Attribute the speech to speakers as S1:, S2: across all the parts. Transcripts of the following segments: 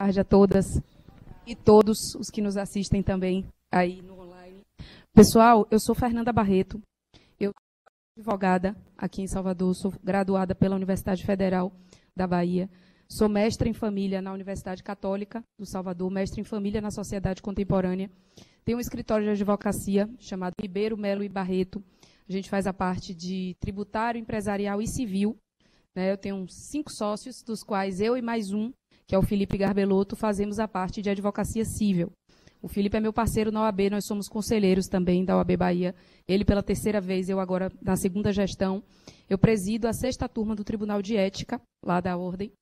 S1: tarde a todas e todos os que nos assistem também aí no online. Pessoal, eu sou Fernanda Barreto, eu sou advogada aqui em Salvador, sou graduada pela Universidade Federal da Bahia, sou mestre em família na Universidade Católica do Salvador, mestre em família na Sociedade Contemporânea, tenho um escritório de advocacia chamado Ribeiro, Melo e Barreto, a gente faz a parte de tributário, empresarial e civil, né? eu tenho cinco sócios, dos quais eu e mais um que é o Felipe Garbelotto, fazemos a parte de advocacia civil. O Felipe é meu parceiro na OAB, nós somos conselheiros também da OAB Bahia. Ele pela terceira vez, eu agora na segunda gestão. Eu presido a sexta turma do Tribunal de Ética, lá da Ordem.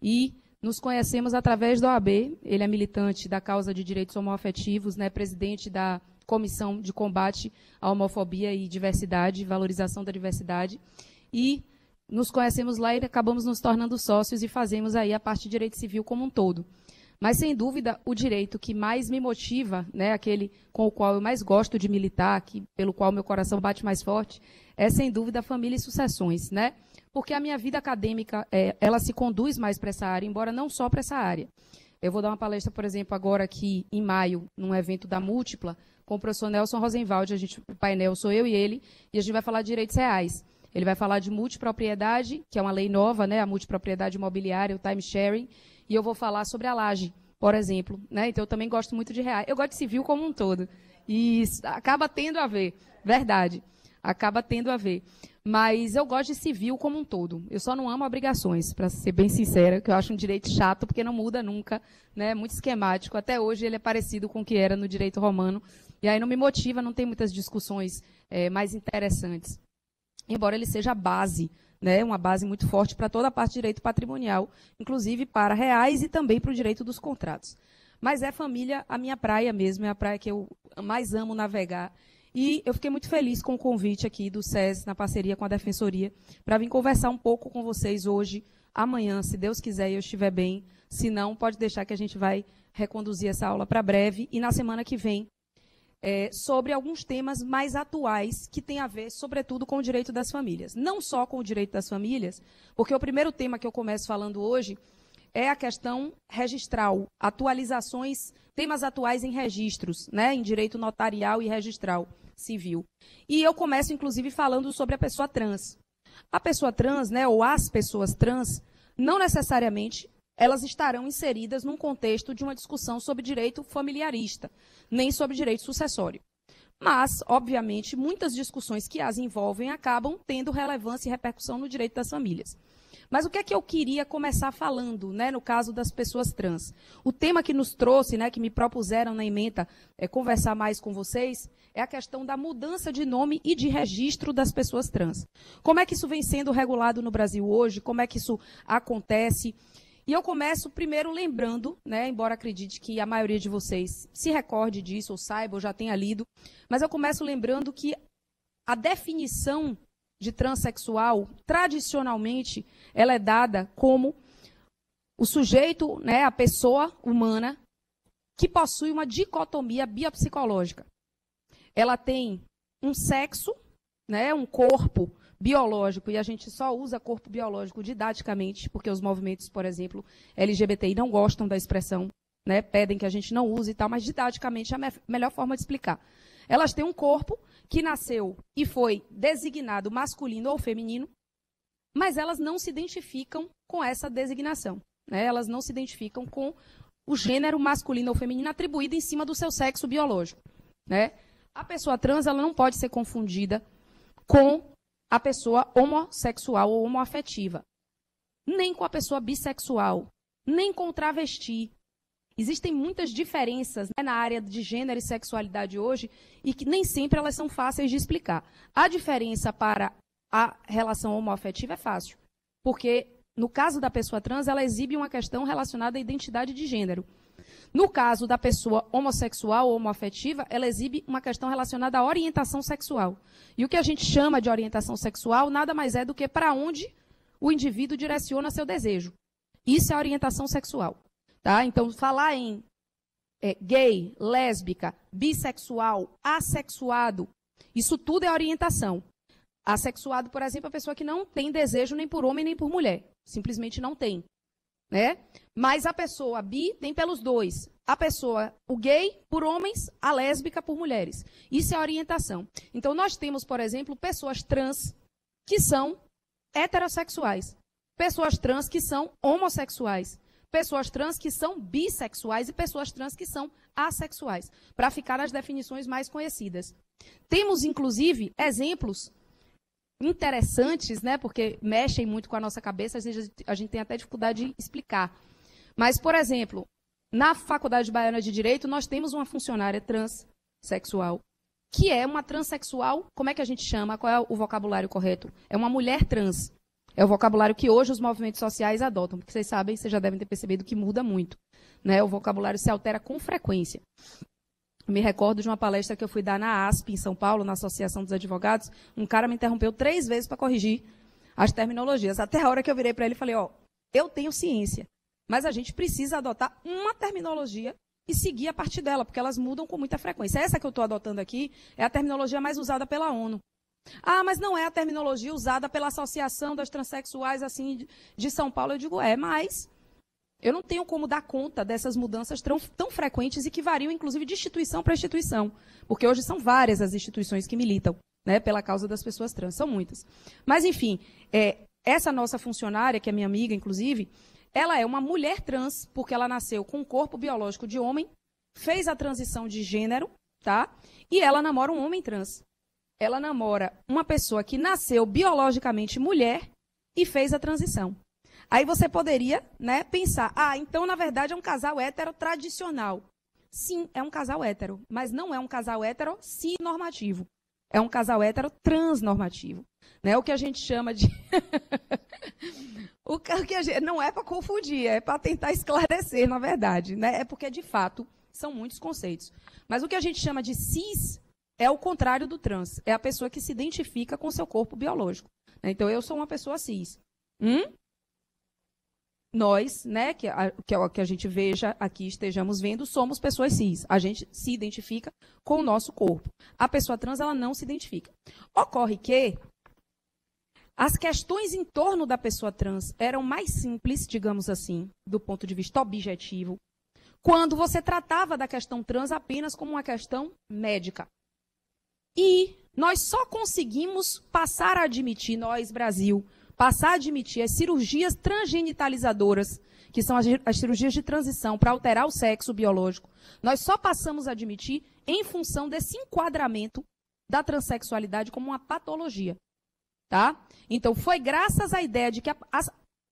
S1: E nos conhecemos através da OAB. Ele é militante da causa de direitos homoafetivos, né, presidente da Comissão de Combate à Homofobia e Diversidade, Valorização da Diversidade. E nos conhecemos lá e acabamos nos tornando sócios e fazemos aí a parte de direito civil como um todo. Mas, sem dúvida, o direito que mais me motiva, né, aquele com o qual eu mais gosto de militar, que, pelo qual meu coração bate mais forte, é, sem dúvida, família e sucessões. Né? Porque a minha vida acadêmica, é, ela se conduz mais para essa área, embora não só para essa área. Eu vou dar uma palestra, por exemplo, agora aqui em maio, num evento da Múltipla, com o professor Nelson Rosenwald, a gente, o painel sou eu e ele, e a gente vai falar de direitos reais. Ele vai falar de multipropriedade, que é uma lei nova, né, a multipropriedade imobiliária, o time sharing, e eu vou falar sobre a laje, por exemplo. Né? Então, eu também gosto muito de reais. Eu gosto de civil como um todo. E acaba tendo a ver, verdade. Acaba tendo a ver. Mas eu gosto de civil como um todo. Eu só não amo obrigações, para ser bem sincera, que eu acho um direito chato, porque não muda nunca, né? muito esquemático. Até hoje ele é parecido com o que era no direito romano. E aí não me motiva, não tem muitas discussões é, mais interessantes embora ele seja a base, né, uma base muito forte para toda a parte de direito patrimonial, inclusive para reais e também para o direito dos contratos. Mas é família a minha praia mesmo, é a praia que eu mais amo navegar. E eu fiquei muito feliz com o convite aqui do SES, na parceria com a Defensoria, para vir conversar um pouco com vocês hoje, amanhã, se Deus quiser e eu estiver bem. Se não, pode deixar que a gente vai reconduzir essa aula para breve. E na semana que vem, é, sobre alguns temas mais atuais que têm a ver, sobretudo, com o direito das famílias. Não só com o direito das famílias, porque o primeiro tema que eu começo falando hoje é a questão registral, atualizações, temas atuais em registros, né, em direito notarial e registral civil. E eu começo, inclusive, falando sobre a pessoa trans. A pessoa trans, né, ou as pessoas trans, não necessariamente elas estarão inseridas num contexto de uma discussão sobre direito familiarista, nem sobre direito sucessório. Mas, obviamente, muitas discussões que as envolvem acabam tendo relevância e repercussão no direito das famílias. Mas o que é que eu queria começar falando, né, no caso das pessoas trans? O tema que nos trouxe, né, que me propuseram na emenda é, conversar mais com vocês, é a questão da mudança de nome e de registro das pessoas trans. Como é que isso vem sendo regulado no Brasil hoje? Como é que isso acontece? E eu começo primeiro lembrando, né, embora acredite que a maioria de vocês se recorde disso, ou saiba, ou já tenha lido, mas eu começo lembrando que a definição de transexual, tradicionalmente, ela é dada como o sujeito, né, a pessoa humana, que possui uma dicotomia biopsicológica. Ela tem um sexo, né, um corpo biológico, e a gente só usa corpo biológico didaticamente, porque os movimentos, por exemplo, LGBTI não gostam da expressão, né, pedem que a gente não use e tal, mas didaticamente é a me melhor forma de explicar. Elas têm um corpo que nasceu e foi designado masculino ou feminino, mas elas não se identificam com essa designação. Né? Elas não se identificam com o gênero masculino ou feminino atribuído em cima do seu sexo biológico. Né? A pessoa trans ela não pode ser confundida com a pessoa homossexual ou homoafetiva, nem com a pessoa bissexual, nem com o travesti. Existem muitas diferenças né, na área de gênero e sexualidade hoje e que nem sempre elas são fáceis de explicar. A diferença para a relação homoafetiva é fácil, porque no caso da pessoa trans, ela exibe uma questão relacionada à identidade de gênero. No caso da pessoa homossexual ou homoafetiva, ela exibe uma questão relacionada à orientação sexual. E o que a gente chama de orientação sexual nada mais é do que para onde o indivíduo direciona seu desejo. Isso é orientação sexual. Tá? Então, falar em é, gay, lésbica, bissexual, assexuado, isso tudo é orientação. Assexuado, por exemplo, é a pessoa que não tem desejo nem por homem nem por mulher. Simplesmente não tem. Né? Mas a pessoa bi tem pelos dois. A pessoa, o gay, por homens, a lésbica por mulheres. Isso é orientação. Então, nós temos, por exemplo, pessoas trans que são heterossexuais. Pessoas trans que são homossexuais. Pessoas trans que são bissexuais e pessoas trans que são assexuais. Para ficar nas definições mais conhecidas. Temos, inclusive, exemplos interessantes, né? Porque mexem muito com a nossa cabeça, às vezes a gente tem até dificuldade de explicar. Mas, por exemplo, na Faculdade Baiana de Direito, nós temos uma funcionária transexual, que é uma transexual, como é que a gente chama? Qual é o vocabulário correto? É uma mulher trans. É o vocabulário que hoje os movimentos sociais adotam, porque vocês sabem, vocês já devem ter percebido que muda muito. Né? O vocabulário se altera com frequência. Me recordo de uma palestra que eu fui dar na ASP, em São Paulo, na Associação dos Advogados. Um cara me interrompeu três vezes para corrigir as terminologias. Até a hora que eu virei para ele e falei: Ó, eu tenho ciência. Mas a gente precisa adotar uma terminologia e seguir a partir dela, porque elas mudam com muita frequência. Essa que eu estou adotando aqui é a terminologia mais usada pela ONU. Ah, mas não é a terminologia usada pela Associação das Transsexuais assim de São Paulo. Eu digo, é, mas eu não tenho como dar conta dessas mudanças tão, tão frequentes e que variam, inclusive, de instituição para instituição. Porque hoje são várias as instituições que militam né, pela causa das pessoas trans, são muitas. Mas, enfim, é, essa nossa funcionária, que é minha amiga, inclusive, ela é uma mulher trans, porque ela nasceu com um corpo biológico de homem, fez a transição de gênero, tá? E ela namora um homem trans. Ela namora uma pessoa que nasceu biologicamente mulher e fez a transição. Aí você poderia, né, pensar, ah, então na verdade é um casal hétero tradicional. Sim, é um casal hétero, mas não é um casal hétero cis-normativo. É um casal hétero transnormativo. Né? O que a gente chama de. O que gente, não é para confundir, é para tentar esclarecer, na verdade. Né? É porque, de fato, são muitos conceitos. Mas o que a gente chama de cis é o contrário do trans. É a pessoa que se identifica com seu corpo biológico. Né? Então, eu sou uma pessoa cis. Hum? Nós, né, que, a, que, a, que a gente veja aqui, estejamos vendo, somos pessoas cis. A gente se identifica com o nosso corpo. A pessoa trans, ela não se identifica. Ocorre que as questões em torno da pessoa trans eram mais simples, digamos assim, do ponto de vista objetivo, quando você tratava da questão trans apenas como uma questão médica. E nós só conseguimos passar a admitir, nós, Brasil, passar a admitir as cirurgias transgenitalizadoras, que são as, as cirurgias de transição para alterar o sexo biológico, nós só passamos a admitir em função desse enquadramento da transexualidade como uma patologia. Tá? Então, foi graças à ideia de que a, a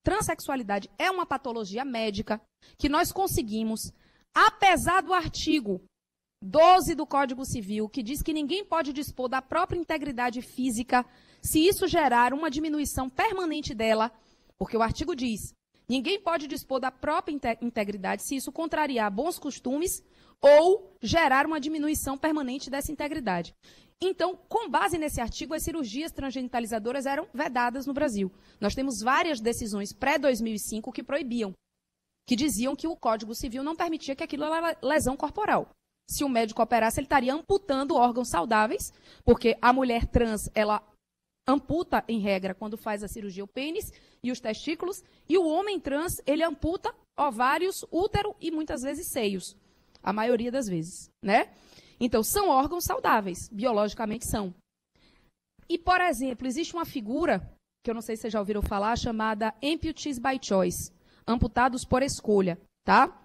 S1: transexualidade é uma patologia médica que nós conseguimos, apesar do artigo 12 do Código Civil, que diz que ninguém pode dispor da própria integridade física se isso gerar uma diminuição permanente dela, porque o artigo diz: ninguém pode dispor da própria integridade se isso contrariar bons costumes ou gerar uma diminuição permanente dessa integridade. Então, com base nesse artigo, as cirurgias transgenitalizadoras eram vedadas no Brasil. Nós temos várias decisões pré-2005 que proibiam, que diziam que o Código Civil não permitia que aquilo era lesão corporal. Se o médico operasse, ele estaria amputando órgãos saudáveis, porque a mulher trans, ela amputa, em regra, quando faz a cirurgia, o pênis e os testículos, e o homem trans, ele amputa ovários, útero e muitas vezes seios. A maioria das vezes, né? Então, são órgãos saudáveis, biologicamente são. E, por exemplo, existe uma figura, que eu não sei se vocês já ouviram falar, chamada amputees by choice, amputados por escolha, tá?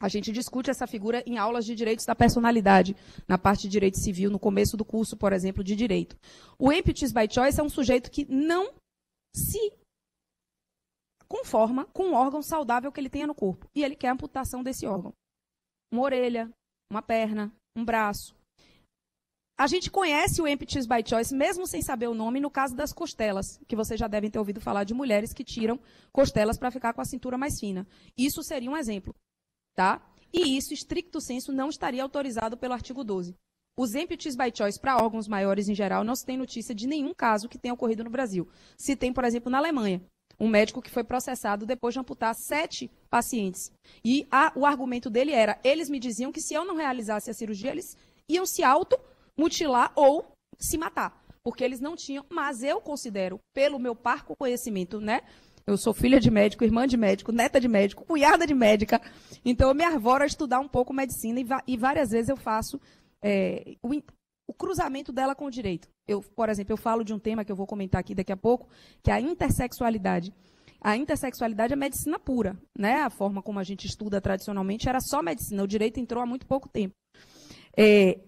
S1: A gente discute essa figura em aulas de direitos da personalidade, na parte de direito civil, no começo do curso, por exemplo, de direito. O amputees by choice é um sujeito que não se conforma com um órgão saudável que ele tenha no corpo. E ele quer a amputação desse órgão. Uma orelha, uma perna, um braço. A gente conhece o Empties by Choice, mesmo sem saber o nome, no caso das costelas, que vocês já devem ter ouvido falar de mulheres que tiram costelas para ficar com a cintura mais fina. Isso seria um exemplo. Tá? E isso, estricto senso, não estaria autorizado pelo artigo 12. Os empties by choice para órgãos maiores em geral não se tem notícia de nenhum caso que tenha ocorrido no Brasil. Se tem, por exemplo, na Alemanha um médico que foi processado depois de amputar sete pacientes. E a, o argumento dele era: eles me diziam que se eu não realizasse a cirurgia, eles iam se auto-mutilar ou se matar. Porque eles não tinham, mas eu considero, pelo meu parco conhecimento, né? Eu sou filha de médico, irmã de médico, neta de médico, cunhada de médica. Então, eu me arvoro a estudar um pouco medicina e, e várias vezes eu faço é, o, o cruzamento dela com o direito. Eu, por exemplo, eu falo de um tema que eu vou comentar aqui daqui a pouco, que é a intersexualidade. A intersexualidade é medicina pura, né? A forma como a gente estuda tradicionalmente era só medicina. O direito entrou há muito pouco tempo. É,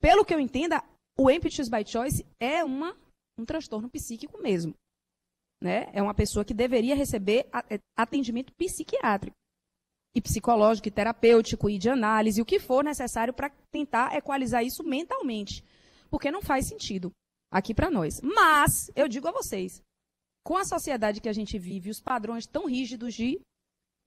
S1: pelo que eu entenda, o impetus by choice é uma, um transtorno psíquico mesmo. Né? É uma pessoa que deveria receber é, atendimento psiquiátrico e psicológico, e terapêutico, e de análise, o que for necessário para tentar equalizar isso mentalmente. Porque não faz sentido aqui para nós. Mas, eu digo a vocês, com a sociedade que a gente vive, os padrões tão rígidos de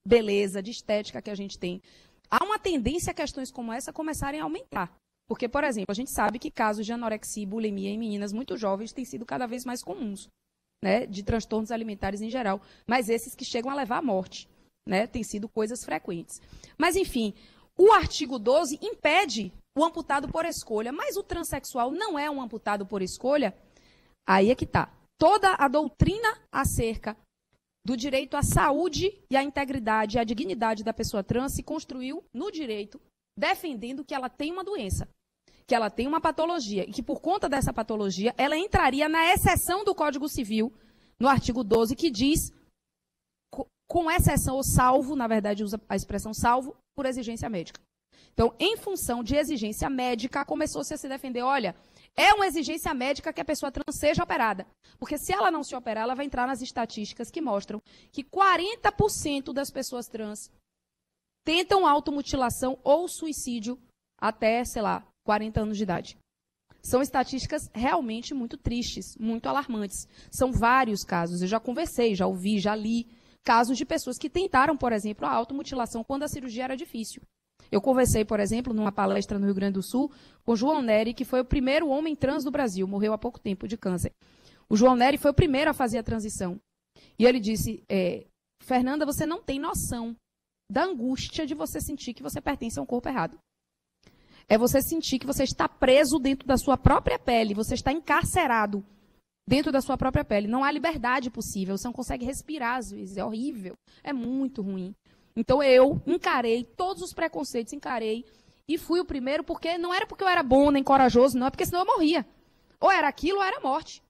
S1: beleza, de estética que a gente tem, há uma tendência a questões como essa começarem a aumentar. Porque, por exemplo, a gente sabe que casos de anorexia e bulimia em meninas muito jovens têm sido cada vez mais comuns, né, de transtornos alimentares em geral, mas esses que chegam a levar à morte né? Tem sido coisas frequentes. Mas, enfim, o artigo 12 impede o amputado por escolha, mas o transexual não é um amputado por escolha. Aí é que está. Toda a doutrina acerca do direito à saúde e à integridade e à dignidade da pessoa trans se construiu no direito, defendendo que ela tem uma doença, que ela tem uma patologia e que por conta dessa patologia ela entraria na exceção do Código Civil, no artigo 12, que diz com exceção ou salvo, na verdade usa a expressão salvo, por exigência médica. Então, em função de exigência médica, começou-se a se defender, olha, é uma exigência médica que a pessoa trans seja operada. Porque se ela não se operar, ela vai entrar nas estatísticas que mostram que 40% das pessoas trans tentam automutilação ou suicídio até, sei lá, 40 anos de idade. São estatísticas realmente muito tristes, muito alarmantes. São vários casos. Eu já conversei, já ouvi, já li casos de pessoas que tentaram, por exemplo, a automutilação quando a cirurgia era difícil. Eu conversei, por exemplo, numa palestra no Rio Grande do Sul, com João Neri, que foi o primeiro homem trans do Brasil, morreu há pouco tempo de câncer. O João Neri foi o primeiro a fazer a transição. E ele disse: é, Fernanda, você não tem noção da angústia de você sentir que você pertence a um corpo errado. É você sentir que você está preso dentro da sua própria pele, você está encarcerado dentro da sua própria pele. Não há liberdade possível, você não consegue respirar às vezes, é horrível, é muito ruim. Então eu encarei todos os preconceitos, encarei e fui o primeiro porque não era porque eu era bom nem corajoso, não, é porque senão eu morria. Ou era aquilo ou era morte.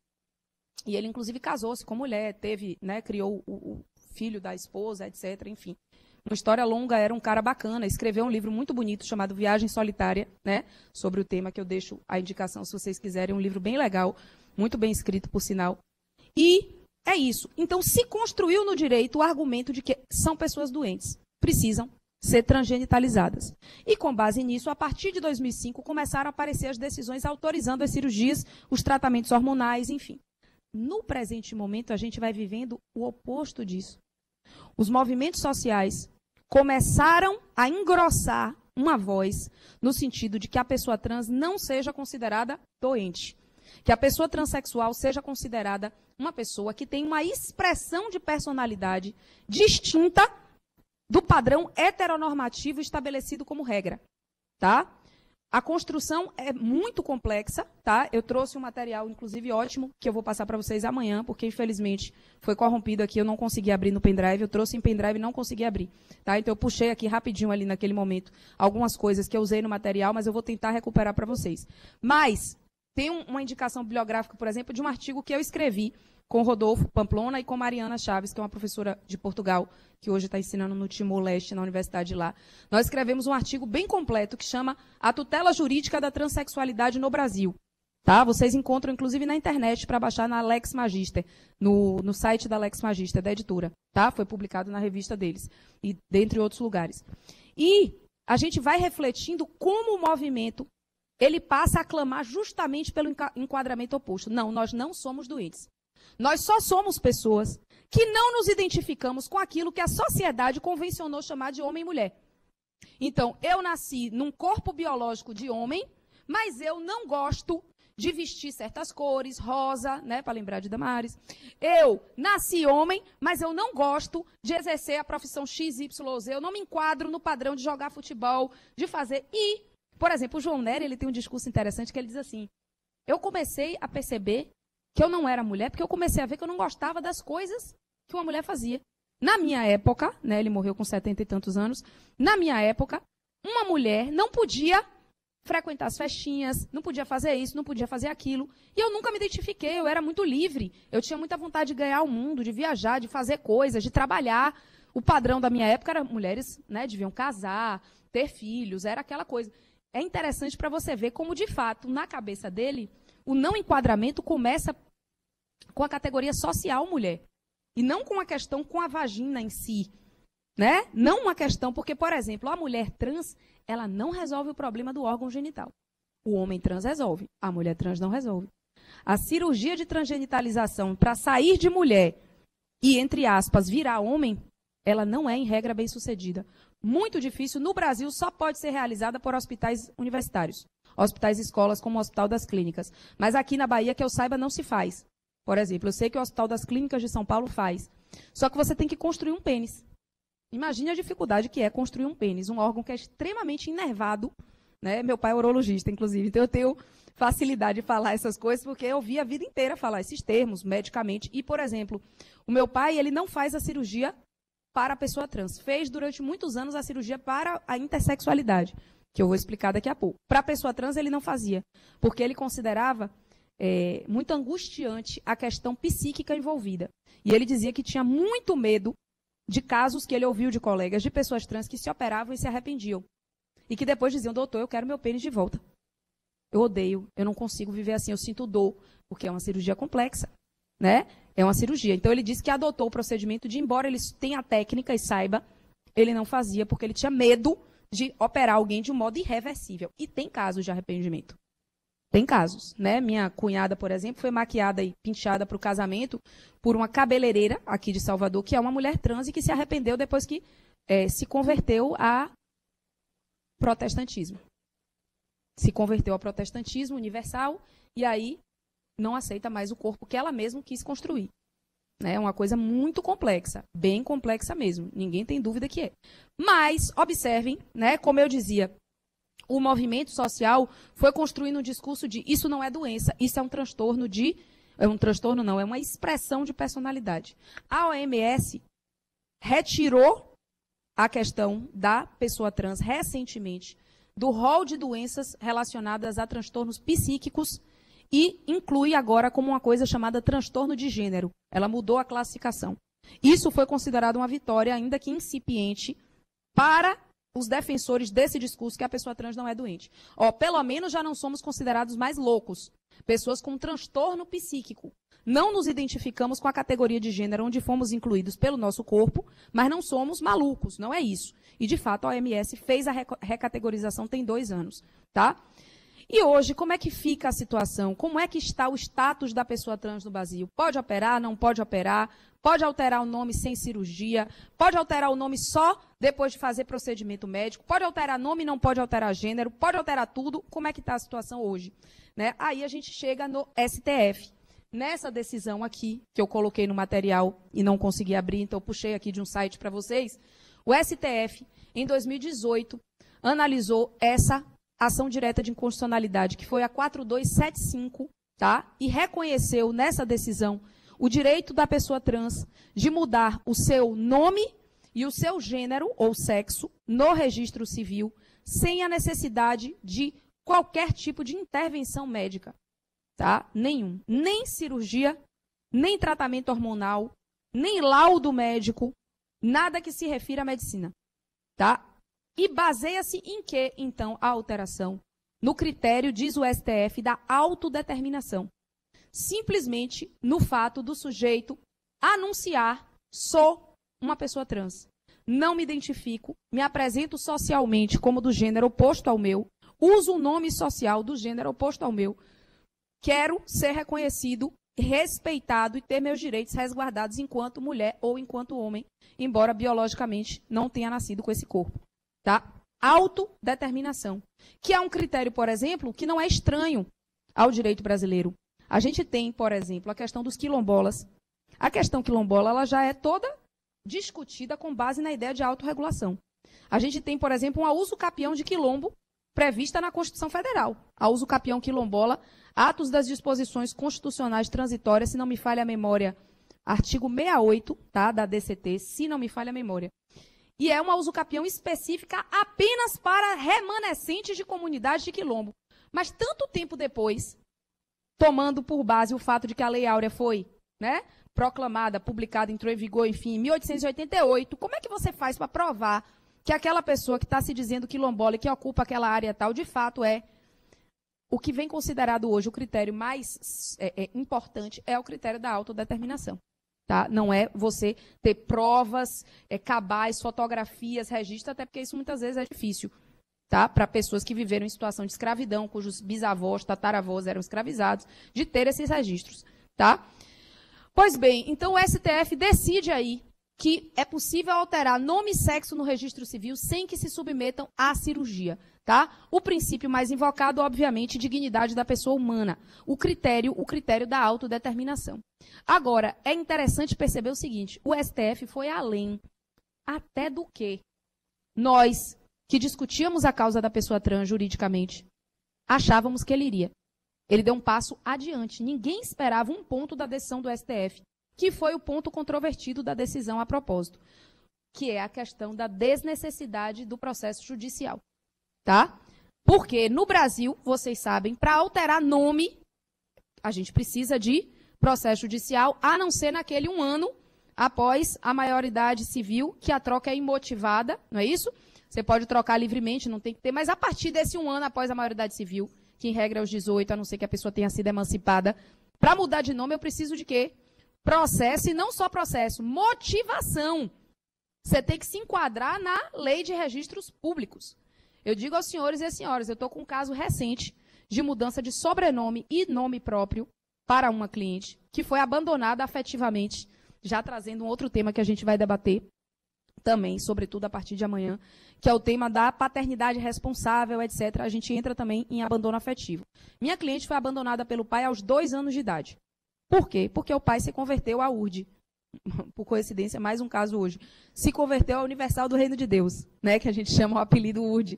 S1: E ele inclusive casou-se com mulher, teve, né, criou o, o filho da esposa, etc, enfim. Uma história longa, era um cara bacana, escreveu um livro muito bonito chamado Viagem Solitária, né, sobre o tema que eu deixo a indicação se vocês quiserem, um livro bem legal muito bem escrito, por sinal. E é isso. Então, se construiu no direito o argumento de que são pessoas doentes, precisam ser transgenitalizadas. E com base nisso, a partir de 2005, começaram a aparecer as decisões autorizando as cirurgias, os tratamentos hormonais, enfim. No presente momento, a gente vai vivendo o oposto disso. Os movimentos sociais começaram a engrossar uma voz no sentido de que a pessoa trans não seja considerada doente que a pessoa transexual seja considerada uma pessoa que tem uma expressão de personalidade distinta do padrão heteronormativo estabelecido como regra, tá? A construção é muito complexa, tá? Eu trouxe um material, inclusive, ótimo, que eu vou passar para vocês amanhã, porque, infelizmente, foi corrompido aqui, eu não consegui abrir no pendrive, eu trouxe em pendrive e não consegui abrir, tá? Então, eu puxei aqui rapidinho ali naquele momento algumas coisas que eu usei no material, mas eu vou tentar recuperar para vocês. Mas, tem uma indicação bibliográfica, por exemplo, de um artigo que eu escrevi com Rodolfo Pamplona e com Mariana Chaves, que é uma professora de Portugal, que hoje está ensinando no Timor-Leste, na universidade lá. Nós escrevemos um artigo bem completo que chama A Tutela Jurídica da Transsexualidade no Brasil. Tá? Vocês encontram, inclusive, na internet para baixar na Lex Magister, no, no site da Lex Magister, da editora. Tá? Foi publicado na revista deles, e dentre outros lugares. E a gente vai refletindo como o movimento ele passa a clamar justamente pelo enquadramento oposto. Não, nós não somos doentes. Nós só somos pessoas que não nos identificamos com aquilo que a sociedade convencionou chamar de homem e mulher. Então, eu nasci num corpo biológico de homem, mas eu não gosto de vestir certas cores, rosa, né, para lembrar de Damares. Eu nasci homem, mas eu não gosto de exercer a profissão XYZ, eu não me enquadro no padrão de jogar futebol, de fazer e por exemplo, o João Nery, ele tem um discurso interessante que ele diz assim: Eu comecei a perceber que eu não era mulher porque eu comecei a ver que eu não gostava das coisas que uma mulher fazia. Na minha época, né, ele morreu com setenta e tantos anos, na minha época, uma mulher não podia frequentar as festinhas, não podia fazer isso, não podia fazer aquilo. E eu nunca me identifiquei, eu era muito livre. Eu tinha muita vontade de ganhar o mundo, de viajar, de fazer coisas, de trabalhar. O padrão da minha época era mulheres, né, deviam casar, ter filhos, era aquela coisa. É interessante para você ver como, de fato, na cabeça dele, o não enquadramento começa com a categoria social mulher. E não com a questão com a vagina em si. Né? Não uma questão, porque, por exemplo, a mulher trans, ela não resolve o problema do órgão genital. O homem trans resolve, a mulher trans não resolve. A cirurgia de transgenitalização para sair de mulher e, entre aspas, virar homem, ela não é, em regra, bem sucedida. Muito difícil. No Brasil, só pode ser realizada por hospitais universitários. Hospitais escolas, como o Hospital das Clínicas. Mas aqui na Bahia, que eu saiba, não se faz. Por exemplo, eu sei que o Hospital das Clínicas de São Paulo faz. Só que você tem que construir um pênis. Imagine a dificuldade que é construir um pênis, um órgão que é extremamente inervado. Né? Meu pai é urologista, inclusive, então eu tenho facilidade de falar essas coisas, porque eu vi a vida inteira falar esses termos medicamente. E, por exemplo, o meu pai, ele não faz a cirurgia para a pessoa trans. Fez durante muitos anos a cirurgia para a intersexualidade, que eu vou explicar daqui a pouco. Para a pessoa trans, ele não fazia, porque ele considerava é, muito angustiante a questão psíquica envolvida. E ele dizia que tinha muito medo de casos que ele ouviu de colegas de pessoas trans que se operavam e se arrependiam. E que depois diziam, doutor, eu quero meu pênis de volta. Eu odeio, eu não consigo viver assim, eu sinto dor, porque é uma cirurgia complexa, né? É uma cirurgia. Então ele disse que adotou o procedimento de, embora ele tenha a técnica e saiba, ele não fazia porque ele tinha medo de operar alguém de um modo irreversível. E tem casos de arrependimento. Tem casos, né? Minha cunhada, por exemplo, foi maquiada e pinchada para o casamento por uma cabeleireira aqui de Salvador, que é uma mulher trans e que se arrependeu depois que é, se converteu a protestantismo. Se converteu ao protestantismo universal e aí não aceita mais o corpo que ela mesma quis construir. É né? uma coisa muito complexa, bem complexa mesmo. Ninguém tem dúvida que é. Mas observem, né? Como eu dizia, o movimento social foi construindo um discurso de isso não é doença, isso é um transtorno de. É um transtorno, não, é uma expressão de personalidade. A OMS retirou a questão da pessoa trans recentemente do rol de doenças relacionadas a transtornos psíquicos e inclui agora como uma coisa chamada transtorno de gênero. Ela mudou a classificação. Isso foi considerado uma vitória, ainda que incipiente, para os defensores desse discurso que a pessoa trans não é doente. Ó, pelo menos já não somos considerados mais loucos, pessoas com transtorno psíquico. Não nos identificamos com a categoria de gênero onde fomos incluídos pelo nosso corpo, mas não somos malucos, não é isso. E de fato a OMS fez a recategorização tem dois anos, tá? E hoje, como é que fica a situação? Como é que está o status da pessoa trans no Brasil? Pode operar, não pode operar? Pode alterar o nome sem cirurgia? Pode alterar o nome só depois de fazer procedimento médico? Pode alterar nome, não pode alterar gênero? Pode alterar tudo? Como é que está a situação hoje? Né? Aí a gente chega no STF. Nessa decisão aqui, que eu coloquei no material e não consegui abrir, então eu puxei aqui de um site para vocês, o STF, em 2018, analisou essa ação direta de inconstitucionalidade, que foi a 4275, tá? E reconheceu nessa decisão o direito da pessoa trans de mudar o seu nome e o seu gênero ou sexo no registro civil, sem a necessidade de qualquer tipo de intervenção médica, tá? Nenhum, nem cirurgia, nem tratamento hormonal, nem laudo médico, nada que se refira à medicina, tá? E baseia-se em que, então, a alteração? No critério, diz o STF, da autodeterminação. Simplesmente no fato do sujeito anunciar: sou uma pessoa trans. Não me identifico, me apresento socialmente como do gênero oposto ao meu, uso o nome social do gênero oposto ao meu. Quero ser reconhecido, respeitado e ter meus direitos resguardados enquanto mulher ou enquanto homem, embora biologicamente não tenha nascido com esse corpo tá? Autodeterminação, que é um critério, por exemplo, que não é estranho ao direito brasileiro. A gente tem, por exemplo, a questão dos quilombolas. A questão quilombola ela já é toda discutida com base na ideia de autorregulação. A gente tem, por exemplo, um uso capião de quilombo prevista na Constituição Federal. A uso capião quilombola, atos das disposições constitucionais transitórias, se não me falha a memória, artigo 68, tá, da DCT, se não me falha a memória. E é uma usucapião específica apenas para remanescentes de comunidade de quilombo. Mas tanto tempo depois, tomando por base o fato de que a Lei Áurea foi, né, proclamada, publicada, entrou em vigor, enfim, em 1888, como é que você faz para provar que aquela pessoa que está se dizendo quilombola e que ocupa aquela área tal, de fato é o que vem considerado hoje o critério mais é, é, importante é o critério da autodeterminação. Tá? Não é você ter provas, é, cabais, fotografias, registros, até porque isso muitas vezes é difícil. Tá? Para pessoas que viveram em situação de escravidão, cujos bisavós, tataravós eram escravizados, de ter esses registros. Tá? Pois bem, então o STF decide aí que é possível alterar nome e sexo no registro civil sem que se submetam à cirurgia, tá? O princípio mais invocado, obviamente, dignidade da pessoa humana, o critério, o critério da autodeterminação. Agora, é interessante perceber o seguinte, o STF foi além até do que nós que discutíamos a causa da pessoa trans juridicamente achávamos que ele iria. Ele deu um passo adiante. Ninguém esperava um ponto da decisão do STF que foi o ponto controvertido da decisão a propósito, que é a questão da desnecessidade do processo judicial. Tá? Porque no Brasil, vocês sabem, para alterar nome, a gente precisa de processo judicial, a não ser naquele um ano após a maioridade civil, que a troca é imotivada, não é isso? Você pode trocar livremente, não tem que ter, mas a partir desse um ano após a maioridade civil, que em regra é os 18, a não ser que a pessoa tenha sido emancipada, para mudar de nome eu preciso de quê? Processo e não só processo, motivação. Você tem que se enquadrar na lei de registros públicos. Eu digo aos senhores e às senhoras, eu estou com um caso recente de mudança de sobrenome e nome próprio para uma cliente que foi abandonada afetivamente, já trazendo um outro tema que a gente vai debater também, sobretudo a partir de amanhã, que é o tema da paternidade responsável, etc. A gente entra também em abandono afetivo. Minha cliente foi abandonada pelo pai aos dois anos de idade. Por quê? Porque o pai se converteu à URD. Por coincidência, mais um caso hoje. Se converteu à Universal do Reino de Deus, né? Que a gente chama o apelido URD.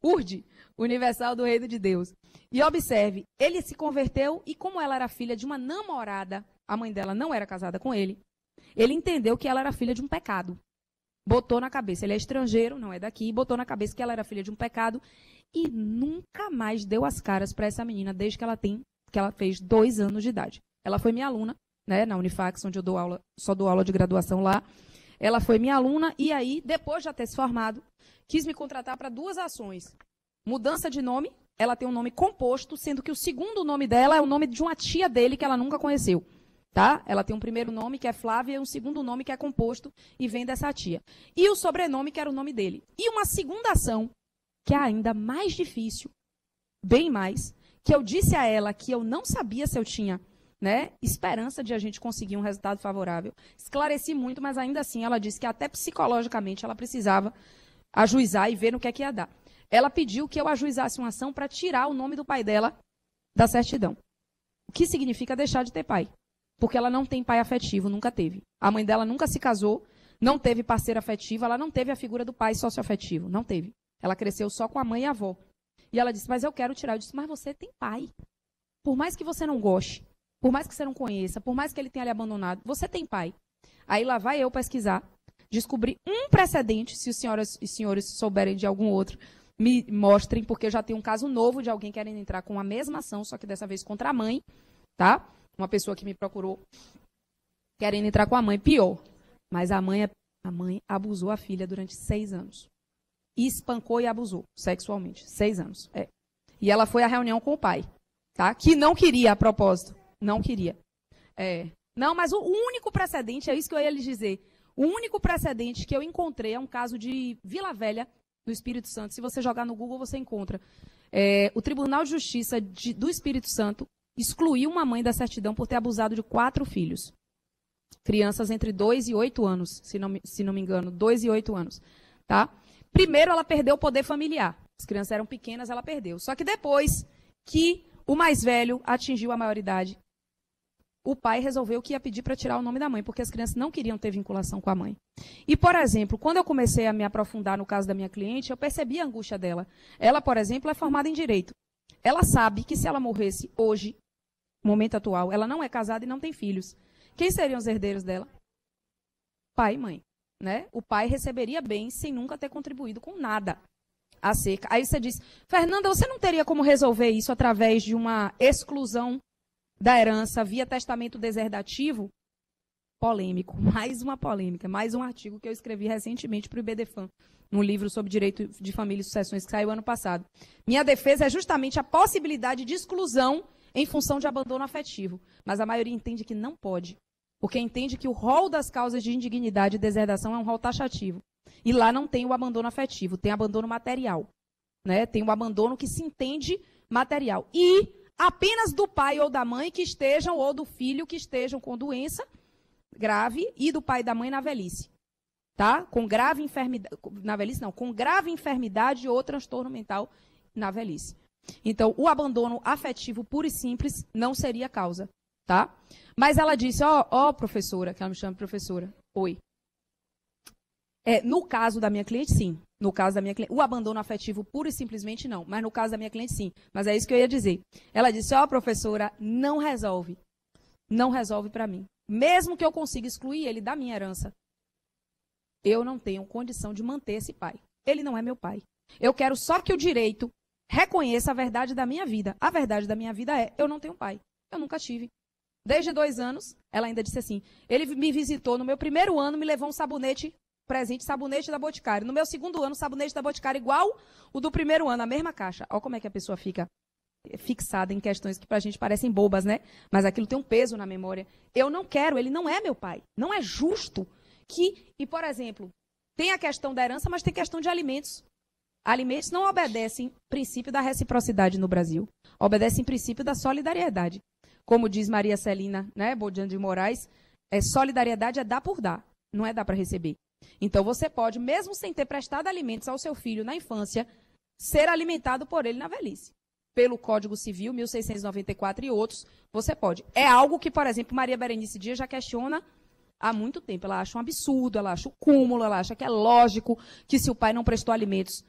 S1: URD, Universal do Reino de Deus. E observe, ele se converteu e como ela era filha de uma namorada, a mãe dela não era casada com ele, ele entendeu que ela era filha de um pecado. Botou na cabeça, ele é estrangeiro, não é daqui, botou na cabeça que ela era filha de um pecado e nunca mais deu as caras para essa menina desde que ela tem, que ela fez dois anos de idade. Ela foi minha aluna, né, na Unifax, onde eu dou aula, só dou aula de graduação lá. Ela foi minha aluna e aí, depois de já ter se formado, quis me contratar para duas ações. Mudança de nome, ela tem um nome composto, sendo que o segundo nome dela é o nome de uma tia dele que ela nunca conheceu. Tá? Ela tem um primeiro nome que é Flávia e um segundo nome que é composto e vem dessa tia. E o sobrenome que era o nome dele. E uma segunda ação, que é ainda mais difícil, bem mais, que eu disse a ela que eu não sabia se eu tinha né, esperança de a gente conseguir um resultado favorável. Esclareci muito, mas ainda assim ela disse que até psicologicamente ela precisava ajuizar e ver no que é que ia dar. Ela pediu que eu ajuizasse uma ação para tirar o nome do pai dela da certidão. O que significa deixar de ter pai. Porque ela não tem pai afetivo, nunca teve. A mãe dela nunca se casou, não teve parceira afetiva, ela não teve a figura do pai socioafetivo, não teve. Ela cresceu só com a mãe e a avó. E ela disse, mas eu quero tirar. Eu disse, mas você tem pai. Por mais que você não goste, por mais que você não conheça, por mais que ele tenha lhe abandonado, você tem pai. Aí lá vai eu pesquisar, descobrir um precedente, se os senhoras e senhores souberem de algum outro, me mostrem, porque eu já tenho um caso novo de alguém querendo entrar com a mesma ação, só que dessa vez contra a mãe, tá? Uma pessoa que me procurou querendo entrar com a mãe, pior. Mas a mãe, a mãe abusou a filha durante seis anos. E espancou e abusou sexualmente. Seis anos. É. E ela foi à reunião com o pai, tá? Que não queria, a propósito. Não queria. É. Não, mas o único precedente, é isso que eu ia lhes dizer. O único precedente que eu encontrei é um caso de Vila Velha, do Espírito Santo. Se você jogar no Google, você encontra. É, o Tribunal de Justiça de, do Espírito Santo excluiu uma mãe da certidão por ter abusado de quatro filhos. Crianças entre 2 e 8 anos, se não, se não me engano, 2 e 8 anos. Tá? Primeiro, ela perdeu o poder familiar. As crianças eram pequenas, ela perdeu. Só que depois que o mais velho atingiu a maioridade, o pai resolveu que ia pedir para tirar o nome da mãe, porque as crianças não queriam ter vinculação com a mãe. E, por exemplo, quando eu comecei a me aprofundar no caso da minha cliente, eu percebi a angústia dela. Ela, por exemplo, é formada em direito. Ela sabe que se ela morresse hoje, no momento atual, ela não é casada e não tem filhos. quem seriam os herdeiros dela? Pai e mãe. Né? O pai receberia bem sem nunca ter contribuído com nada a seca. Aí você diz, Fernanda, você não teria como resolver isso através de uma exclusão da herança via testamento deserdativo? Polêmico, mais uma polêmica, mais um artigo que eu escrevi recentemente para o IBDFAN, num livro sobre direito de família e sucessões que saiu ano passado. Minha defesa é justamente a possibilidade de exclusão em função de abandono afetivo. Mas a maioria entende que não pode. Porque entende que o rol das causas de indignidade e deserdação é um rol taxativo. E lá não tem o abandono afetivo, tem abandono material. Né? Tem o abandono que se entende material. E apenas do pai ou da mãe que estejam, ou do filho que estejam com doença grave, e do pai e da mãe na velhice. Tá? Com grave enfermidade. Na velhice, não, com grave enfermidade ou transtorno mental na velhice. Então, o abandono afetivo puro e simples não seria causa, tá? Mas ela disse, ó, oh, oh, professora, que ela me chama professora, oi. É, no caso da minha cliente, sim. No caso da minha cliente, o abandono afetivo puro e simplesmente não. Mas no caso da minha cliente, sim. Mas é isso que eu ia dizer. Ela disse, ó, oh, professora, não resolve. Não resolve para mim. Mesmo que eu consiga excluir ele da minha herança, eu não tenho condição de manter esse pai. Ele não é meu pai. Eu quero só que o direito reconheça a verdade da minha vida. A verdade da minha vida é: eu não tenho pai. Eu nunca tive. Desde dois anos, ela ainda disse assim: ele me visitou no meu primeiro ano, me levou um sabonete, presente, sabonete da Boticário. No meu segundo ano, sabonete da Boticário igual o do primeiro ano, a mesma caixa. Olha como é que a pessoa fica fixada em questões que para a gente parecem bobas, né? Mas aquilo tem um peso na memória. Eu não quero, ele não é meu pai. Não é justo que. E, por exemplo, tem a questão da herança, mas tem questão de alimentos. Alimentos não obedecem princípio da reciprocidade no Brasil, obedecem princípio da solidariedade. Como diz Maria Celina, né, Bodian de Moraes, é, solidariedade é dar por dar, não é dar para receber. Então você pode, mesmo sem ter prestado alimentos ao seu filho na infância, ser alimentado por ele na velhice. Pelo Código Civil, 1694 e outros, você pode. É algo que, por exemplo, Maria Berenice Dias já questiona há muito tempo. Ela acha um absurdo, ela acha o cúmulo, ela acha que é lógico que se o pai não prestou alimentos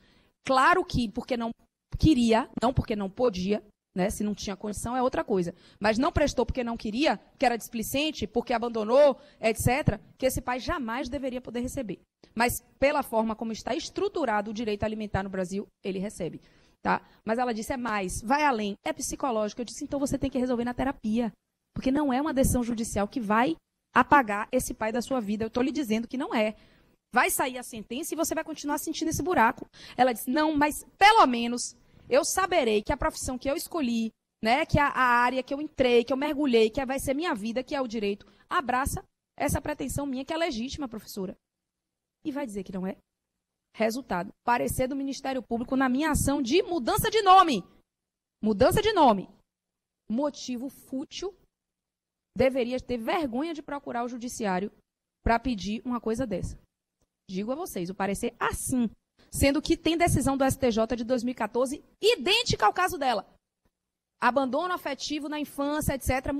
S1: Claro que porque não queria, não porque não podia, né? Se não tinha condição é outra coisa. Mas não prestou porque não queria, que era displicente, porque abandonou, etc., que esse pai jamais deveria poder receber. Mas pela forma como está estruturado o direito alimentar no Brasil, ele recebe. Tá? Mas ela disse, é mais, vai além, é psicológico. Eu disse, então você tem que resolver na terapia. Porque não é uma decisão judicial que vai apagar esse pai da sua vida. Eu estou lhe dizendo que não é. Vai sair a sentença e você vai continuar sentindo esse buraco. Ela disse: Não, mas pelo menos eu saberei que a profissão que eu escolhi, né, que a, a área que eu entrei, que eu mergulhei, que vai ser minha vida, que é o direito, abraça essa pretensão minha que é legítima, professora. E vai dizer que não é? Resultado: parecer do Ministério Público na minha ação de mudança de nome. Mudança de nome. Motivo fútil. Deveria ter vergonha de procurar o judiciário para pedir uma coisa dessa digo a vocês, o parecer assim, sendo que tem decisão do STJ de 2014 idêntica ao caso dela. Abandono afetivo na infância, etc.,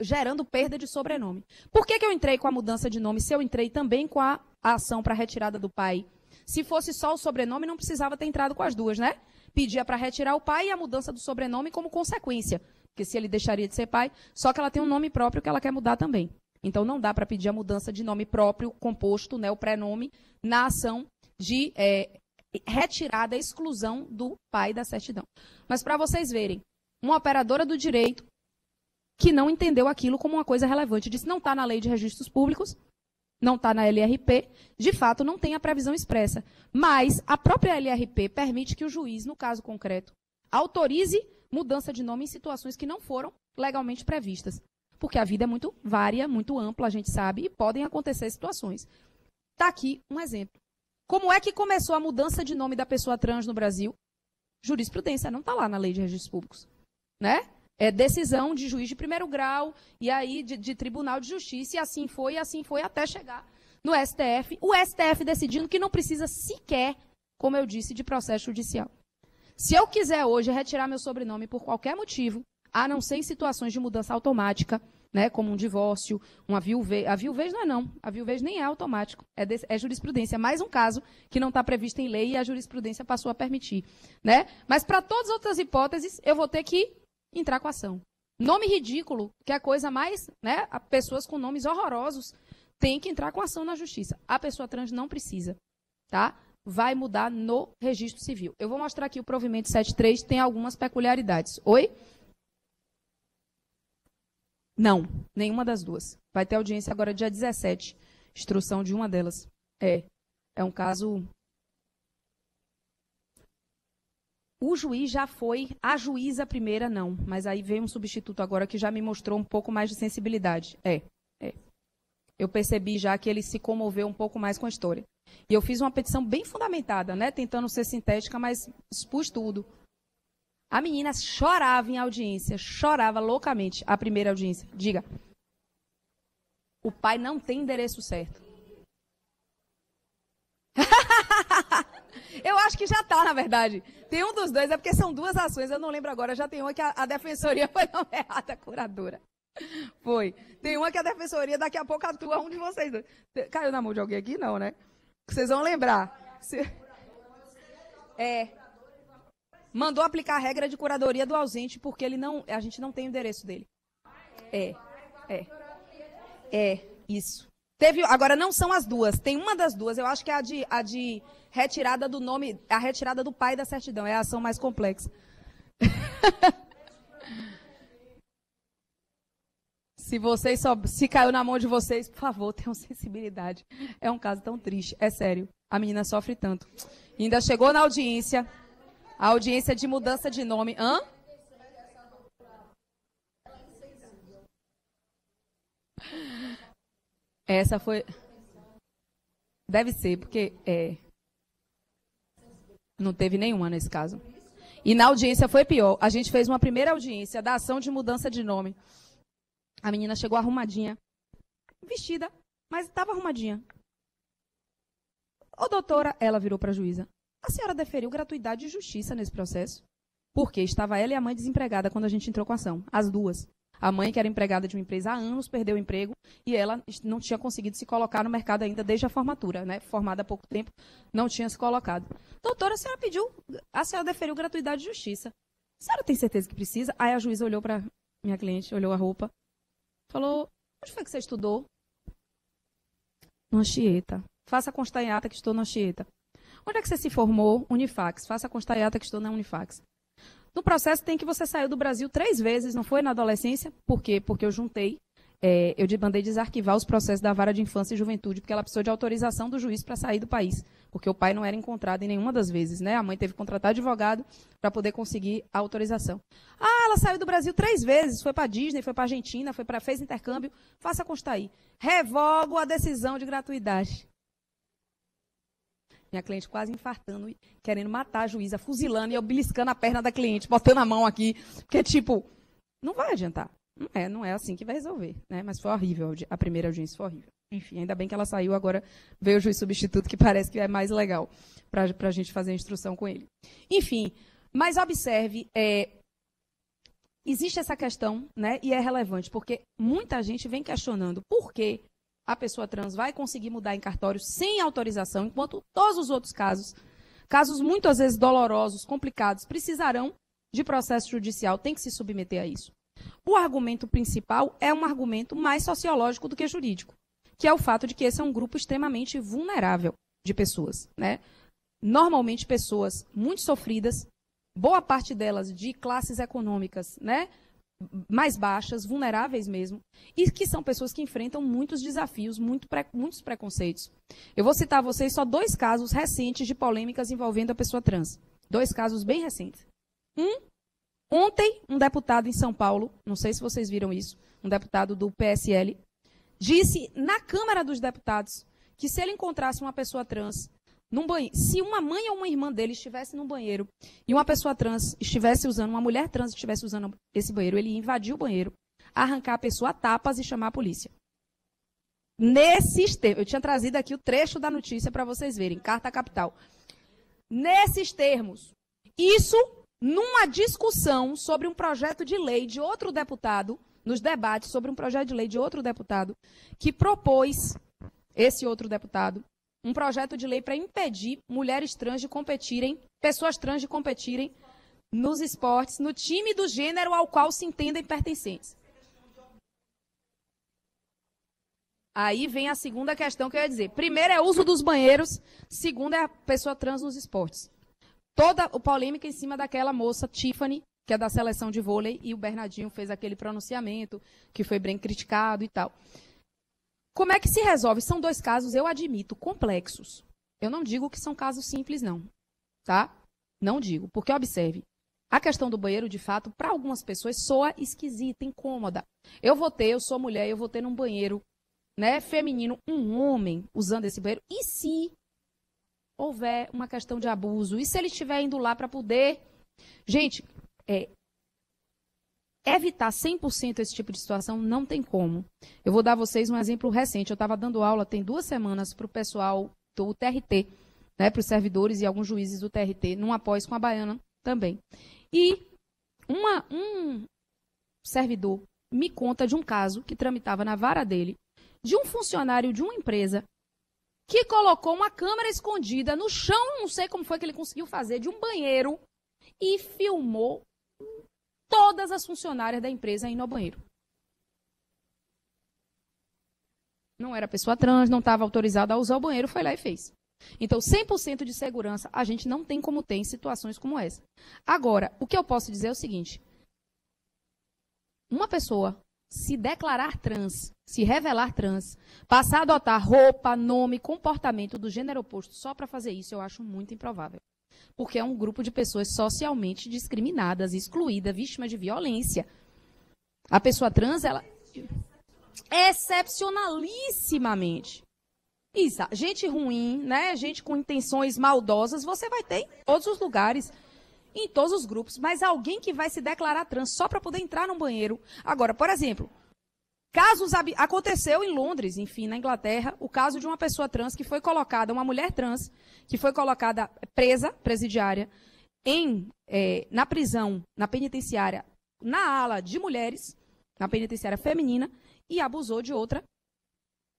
S1: gerando perda de sobrenome. Por que, que eu entrei com a mudança de nome se eu entrei também com a ação para retirada do pai? Se fosse só o sobrenome, não precisava ter entrado com as duas, né? Pedia para retirar o pai e a mudança do sobrenome como consequência. Porque se ele deixaria de ser pai, só que ela tem um nome próprio que ela quer mudar também. Então não dá para pedir a mudança de nome próprio, composto, né, o prenome, na ação de é, retirada, exclusão do pai da certidão. Mas para vocês verem, uma operadora do direito que não entendeu aquilo como uma coisa relevante, disse não está na lei de registros públicos, não está na LRP, de fato não tem a previsão expressa. Mas a própria LRP permite que o juiz, no caso concreto, autorize mudança de nome em situações que não foram legalmente previstas porque a vida é muito vária, muito ampla, a gente sabe, e podem acontecer situações. Está aqui um exemplo. Como é que começou a mudança de nome da pessoa trans no Brasil? Jurisprudência, não está lá na lei de registros públicos. Né? É decisão de juiz de primeiro grau, e aí de, de tribunal de justiça, e assim foi, e assim foi até chegar no STF. O STF decidindo que não precisa sequer, como eu disse, de processo judicial. Se eu quiser hoje retirar meu sobrenome por qualquer motivo, a não ser em situações de mudança automática, né, como um divórcio, uma viuvez. A viuvez não é não, a viuvez nem é automático, é, de, é jurisprudência. Mais um caso que não está previsto em lei e a jurisprudência passou a permitir. Né? Mas para todas as outras hipóteses, eu vou ter que entrar com a ação. Nome ridículo, que é a coisa mais, né? Pessoas com nomes horrorosos têm que entrar com ação na justiça. A pessoa trans não precisa, tá? Vai mudar no registro civil. Eu vou mostrar aqui o provimento 73, tem algumas peculiaridades. Oi? Não, nenhuma das duas. Vai ter audiência agora dia 17. Instrução de uma delas. É. É um caso. O juiz já foi, a juíza primeira não, mas aí veio um substituto agora que já me mostrou um pouco mais de sensibilidade. É, é. Eu percebi já que ele se comoveu um pouco mais com a história. E eu fiz uma petição bem fundamentada, né, tentando ser sintética, mas expus tudo. A menina chorava em audiência, chorava loucamente a primeira audiência. Diga. O pai não tem endereço certo. eu acho que já está, na verdade. Tem um dos dois, é porque são duas ações, eu não lembro agora. Já tem uma que a, a defensoria foi nomeada curadora. Foi. Tem uma que a defensoria daqui a pouco atua um de vocês. Caiu na mão de alguém aqui? Não, né? Vocês vão lembrar. É mandou aplicar a regra de curadoria do ausente porque ele não, a gente não tem o endereço dele. É, é, é isso. Teve, agora não são as duas. Tem uma das duas. Eu acho que é a de, a de retirada do nome, a retirada do pai da certidão. É a ação mais complexa. se vocês só, se caiu na mão de vocês, por favor, tenham sensibilidade. É um caso tão triste, é sério. A menina sofre tanto. ainda chegou na audiência, a audiência de mudança de nome. Hã? Essa foi. Deve ser, porque é... não teve nenhuma nesse caso. E na audiência foi pior. A gente fez uma primeira audiência da ação de mudança de nome. A menina chegou arrumadinha, vestida, mas estava arrumadinha. Ô doutora, ela virou para a juíza. A senhora deferiu gratuidade e justiça nesse processo. Porque estava ela e a mãe desempregada quando a gente entrou com a ação. As duas. A mãe, que era empregada de uma empresa há anos, perdeu o emprego e ela não tinha conseguido se colocar no mercado ainda desde a formatura, né? Formada há pouco tempo, não tinha se colocado. Doutora, a senhora pediu, a senhora deferiu gratuidade e justiça. A senhora tem certeza que precisa? Aí a juíza olhou para minha cliente, olhou a roupa, falou: Onde foi que você estudou? No Anchieta. Faça constar em ata que estou no Anchieta. Onde é que você se formou? Unifax. Faça constar ata que estou na Unifax. No processo tem que você saiu do Brasil três vezes, não foi na adolescência? Por quê? Porque eu juntei, é, eu mandei desarquivar os processos da vara de infância e juventude, porque ela precisou de autorização do juiz para sair do país, porque o pai não era encontrado em nenhuma das vezes, né? A mãe teve que contratar advogado para poder conseguir a autorização. Ah, ela saiu do Brasil três vezes, foi para Disney, foi para Argentina, foi para fez intercâmbio, faça constar aí. Revogo a decisão de gratuidade. Minha cliente quase infartando, querendo matar a juíza, fuzilando e eu beliscando a perna da cliente, botando a mão aqui. Porque, tipo, não vai adiantar. Não é, não é assim que vai resolver, né? Mas foi horrível, a primeira audiência foi horrível. Enfim, ainda bem que ela saiu, agora veio o juiz substituto, que parece que é mais legal para a gente fazer a instrução com ele. Enfim, mas observe, é, existe essa questão, né? E é relevante, porque muita gente vem questionando por que a pessoa trans vai conseguir mudar em cartório sem autorização, enquanto todos os outros casos, casos muitas vezes dolorosos, complicados, precisarão de processo judicial, tem que se submeter a isso. O argumento principal é um argumento mais sociológico do que jurídico, que é o fato de que esse é um grupo extremamente vulnerável de pessoas, né? Normalmente pessoas muito sofridas, boa parte delas de classes econômicas, né? Mais baixas, vulneráveis mesmo, e que são pessoas que enfrentam muitos desafios, muito muitos preconceitos. Eu vou citar a vocês só dois casos recentes de polêmicas envolvendo a pessoa trans. Dois casos bem recentes. Um, ontem, um deputado em São Paulo, não sei se vocês viram isso, um deputado do PSL, disse na Câmara dos Deputados que se ele encontrasse uma pessoa trans num banheiro, se uma mãe ou uma irmã dele estivesse num banheiro e uma pessoa trans estivesse usando, uma mulher trans estivesse usando esse banheiro, ele ia invadir o banheiro, arrancar a pessoa a tapas e chamar a polícia. Nesses termos, eu tinha trazido aqui o trecho da notícia para vocês verem, carta capital. Nesses termos, isso numa discussão sobre um projeto de lei de outro deputado, nos debates sobre um projeto de lei de outro deputado, que propôs, esse outro deputado, um projeto de lei para impedir mulheres trans de competirem, pessoas trans de competirem nos esportes, no time do gênero ao qual se entendem pertencentes. Aí vem a segunda questão que eu ia dizer. Primeiro é o uso dos banheiros, segundo é a pessoa trans nos esportes. Toda a polêmica em cima daquela moça, Tiffany, que é da seleção de vôlei, e o Bernardinho fez aquele pronunciamento, que foi bem criticado e tal. Como é que se resolve? São dois casos, eu admito, complexos. Eu não digo que são casos simples, não. Tá? Não digo. Porque, observe, a questão do banheiro, de fato, para algumas pessoas soa esquisita, incômoda. Eu vou ter, eu sou mulher, eu vou ter num banheiro né, feminino, um homem usando esse banheiro, e se houver uma questão de abuso? E se ele estiver indo lá para poder. Gente, é, evitar 100% esse tipo de situação não tem como. Eu vou dar vocês um exemplo recente. Eu estava dando aula tem duas semanas para o pessoal do TRT, né, para os servidores e alguns juízes do TRT, num após com a Baiana também. E uma, um servidor me conta de um caso que tramitava na vara dele, de um funcionário de uma empresa que colocou uma câmera escondida no chão, não sei como foi que ele conseguiu fazer, de um banheiro e filmou todas as funcionárias da empresa indo ao banheiro. Não era pessoa trans, não estava autorizada a usar o banheiro, foi lá e fez. Então, 100% de segurança a gente não tem como ter em situações como essa. Agora, o que eu posso dizer é o seguinte: uma pessoa se declarar trans, se revelar trans, passar a adotar roupa, nome, comportamento do gênero oposto só para fazer isso, eu acho muito improvável. Porque é um grupo de pessoas socialmente discriminadas, excluídas, vítimas de violência. A pessoa trans, ela. Excepcionalissimamente. Isso, gente ruim, né? Gente com intenções maldosas, você vai ter em todos os lugares em todos os grupos, mas alguém que vai se declarar trans só para poder entrar no banheiro. Agora, por exemplo, casos aconteceu em Londres, enfim, na Inglaterra, o caso de uma pessoa trans que foi colocada, uma mulher trans que foi colocada presa, presidiária, em é, na prisão, na penitenciária, na ala de mulheres, na penitenciária feminina, e abusou de outra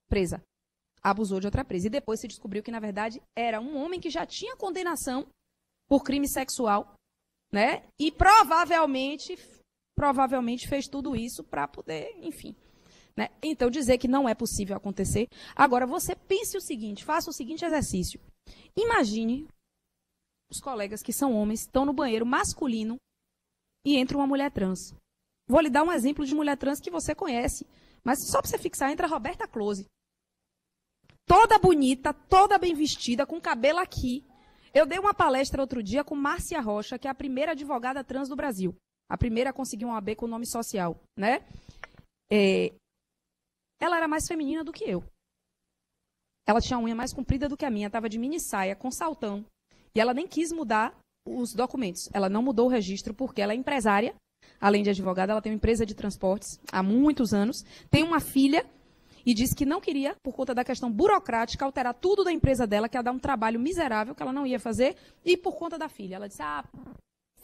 S1: presa. Abusou de outra presa. E depois se descobriu que, na verdade, era um homem que já tinha condenação por crime sexual né? E provavelmente, provavelmente fez tudo isso para poder, enfim. Né? Então, dizer que não é possível acontecer. Agora, você pense o seguinte, faça o seguinte exercício. Imagine os colegas que são homens, estão no banheiro masculino e entra uma mulher trans. Vou lhe dar um exemplo de mulher trans que você conhece. Mas só para você fixar, entra a Roberta Close. Toda bonita, toda bem vestida, com cabelo aqui, eu dei uma palestra outro dia com Márcia Rocha, que é a primeira advogada trans do Brasil. A primeira a conseguir um AB com nome social, né? É, ela era mais feminina do que eu. Ela tinha a unha mais comprida do que a minha, estava de mini saia, com saltão. E ela nem quis mudar os documentos. Ela não mudou o registro porque ela é empresária. Além de advogada, ela tem uma empresa de transportes há muitos anos. Tem uma filha e disse que não queria, por conta da questão burocrática, alterar tudo da empresa dela, que ia dar um trabalho miserável que ela não ia fazer, e por conta da filha. Ela disse: Ah,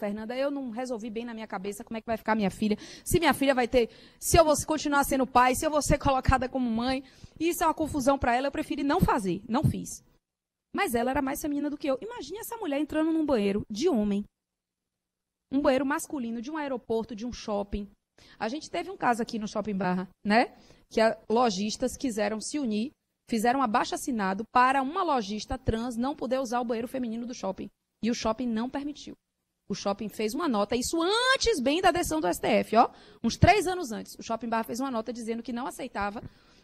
S1: Fernanda, eu não resolvi bem na minha cabeça como é que vai ficar minha filha. Se minha filha vai ter, se eu vou continuar sendo pai, se eu vou ser colocada como mãe, isso é uma confusão para ela, eu preferi não fazer, não fiz. Mas ela era mais feminina do que eu. Imagine essa mulher entrando num banheiro de homem. Um banheiro masculino de um aeroporto, de um shopping. A gente teve um caso aqui no Shopping Barra, né? que lojistas quiseram se unir, fizeram um abaixo assinado para uma lojista trans não poder usar o banheiro feminino do shopping. E o shopping não permitiu. O shopping fez uma nota, isso antes bem da decisão do STF, ó, uns três anos antes. O Shopping Bar fez uma nota dizendo que não aceitava,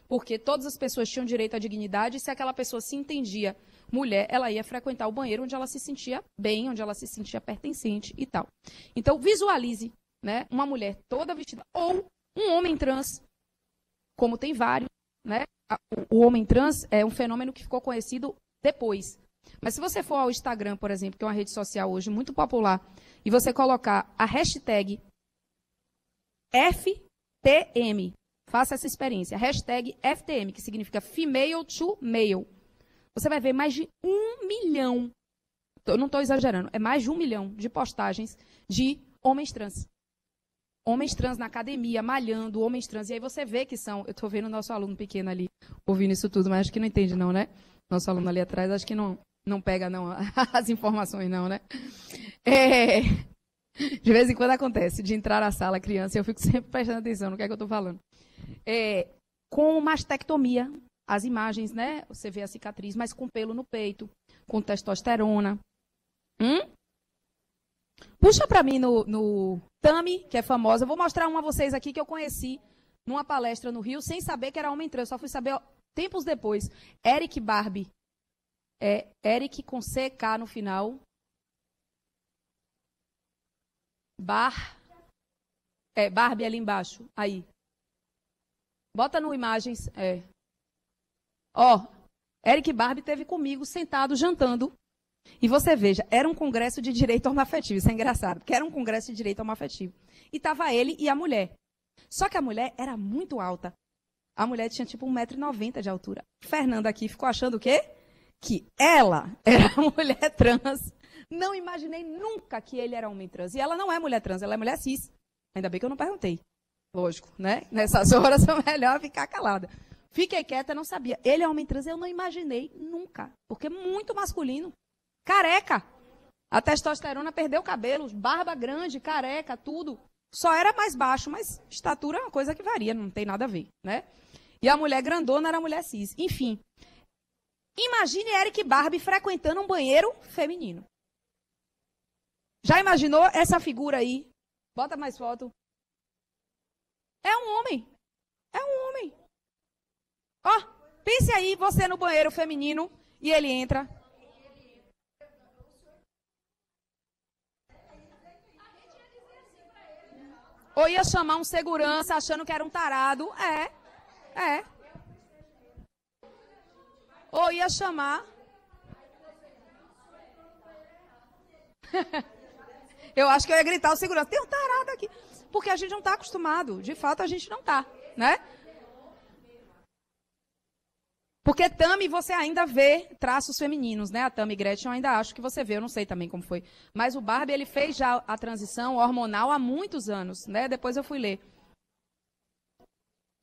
S1: porque todas as pessoas tinham direito à dignidade, e se aquela pessoa se entendia mulher, ela ia frequentar o banheiro onde ela se sentia bem, onde ela se sentia pertencente e tal. Então, visualize né, uma mulher toda vestida, ou um homem trans como tem vários, né? O homem trans é um fenômeno que ficou conhecido depois. Mas se você for ao Instagram, por exemplo, que é uma rede social hoje muito popular, e você colocar a hashtag FTM, faça essa experiência, hashtag FTM, que significa Female to Male, você vai ver mais de um milhão, eu não estou exagerando, é mais de um milhão de postagens de homens trans homens trans na academia, malhando, homens trans. E aí você vê que são. Eu estou vendo o nosso aluno pequeno ali ouvindo isso tudo, mas acho que não entende, não, né? Nosso aluno ali atrás, acho que não, não pega, não, as informações, não, né? É, De vez em quando acontece de entrar na sala criança eu fico sempre prestando atenção no que é que eu estou falando. É, com mastectomia, as imagens, né? Você vê a cicatriz, mas com pelo no peito, com testosterona. Hum? Puxa para mim no, no Tami, que é famosa. Eu vou mostrar uma a vocês aqui que eu conheci numa palestra no Rio, sem saber que era homem trans. Só fui saber ó, tempos depois. Eric Barbie. É, Eric com CK no final. Bar. É, Barbie ali embaixo. Aí. Bota no imagens. É. Ó, Eric Barbie teve comigo sentado jantando. E você veja, era um congresso de direito homoafetivo. Isso é engraçado, porque era um congresso de direito homoafetivo. E tava ele e a mulher. Só que a mulher era muito alta. A mulher tinha tipo 1,90m de altura. Fernanda aqui ficou achando o quê? Que ela era mulher trans. Não imaginei nunca que ele era homem trans. E ela não é mulher trans, ela é mulher cis. Ainda bem que eu não perguntei. Lógico, né? Nessas horas é melhor ficar calada. Fiquei quieta, não sabia. Ele é homem trans, eu não imaginei nunca. Porque é muito masculino. Careca. A testosterona perdeu cabelo, barba grande, careca, tudo. Só era mais baixo, mas estatura é uma coisa que varia, não tem nada a ver, né? E a mulher grandona era a mulher cis. Enfim. Imagine Eric Barbie frequentando um banheiro feminino. Já imaginou essa figura aí? Bota mais foto. É um homem. É um homem. Ó, pense aí, você no banheiro feminino e ele entra. Ou ia chamar um segurança achando que era um tarado. É. É. Ou ia chamar. eu acho que eu ia gritar o segurança. Tem um tarado aqui. Porque a gente não está acostumado. De fato, a gente não está. Né? Porque Tami você ainda vê traços femininos, né? A Tami Gretchen eu ainda acho que você vê, eu não sei também como foi. Mas o Barbie, ele fez já a transição hormonal há muitos anos, né? Depois eu fui ler.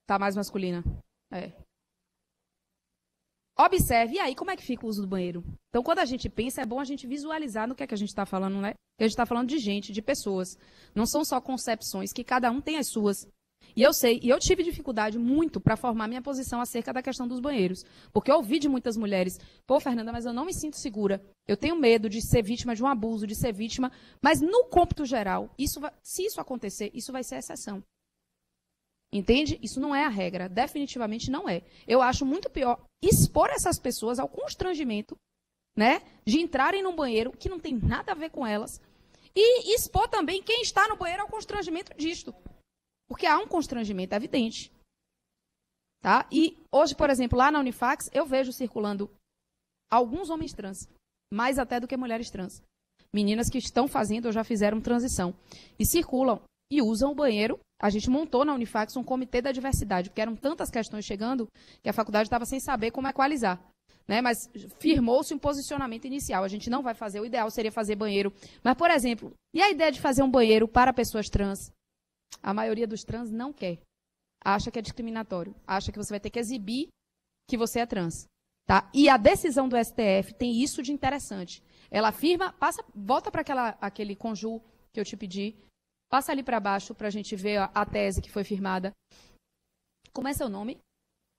S1: Tá mais masculina. É. Observe, e aí, como é que fica o uso do banheiro? Então, quando a gente pensa, é bom a gente visualizar no que é que a gente está falando, né? A gente está falando de gente, de pessoas. Não são só concepções, que cada um tem as suas. E eu sei, e eu tive dificuldade muito para formar minha posição acerca da questão dos banheiros. Porque eu ouvi de muitas mulheres, pô, Fernanda, mas eu não me sinto segura. Eu tenho medo de ser vítima de um abuso, de ser vítima. Mas no cômputo geral, isso vai, se isso acontecer, isso vai ser exceção. Entende? Isso não é a regra. Definitivamente não é. Eu acho muito pior expor essas pessoas ao constrangimento, né? De entrarem num banheiro que não tem nada a ver com elas. E expor também quem está no banheiro ao constrangimento disto. Porque há um constrangimento evidente. Tá? E hoje, por exemplo, lá na Unifax, eu vejo circulando alguns homens trans, mais até do que mulheres trans. Meninas que estão fazendo ou já fizeram transição. E circulam e usam o banheiro. A gente montou na Unifax um comitê da diversidade, porque eram tantas questões chegando que a faculdade estava sem saber como equalizar. Né? Mas firmou-se um posicionamento inicial. A gente não vai fazer, o ideal seria fazer banheiro. Mas, por exemplo, e a ideia de fazer um banheiro para pessoas trans? A maioria dos trans não quer. Acha que é discriminatório. Acha que você vai ter que exibir que você é trans. Tá? E a decisão do STF tem isso de interessante. Ela afirma, passa, volta para aquele conjunto que eu te pedi, passa ali para baixo para a gente ver a, tese que foi firmada. Como é seu nome?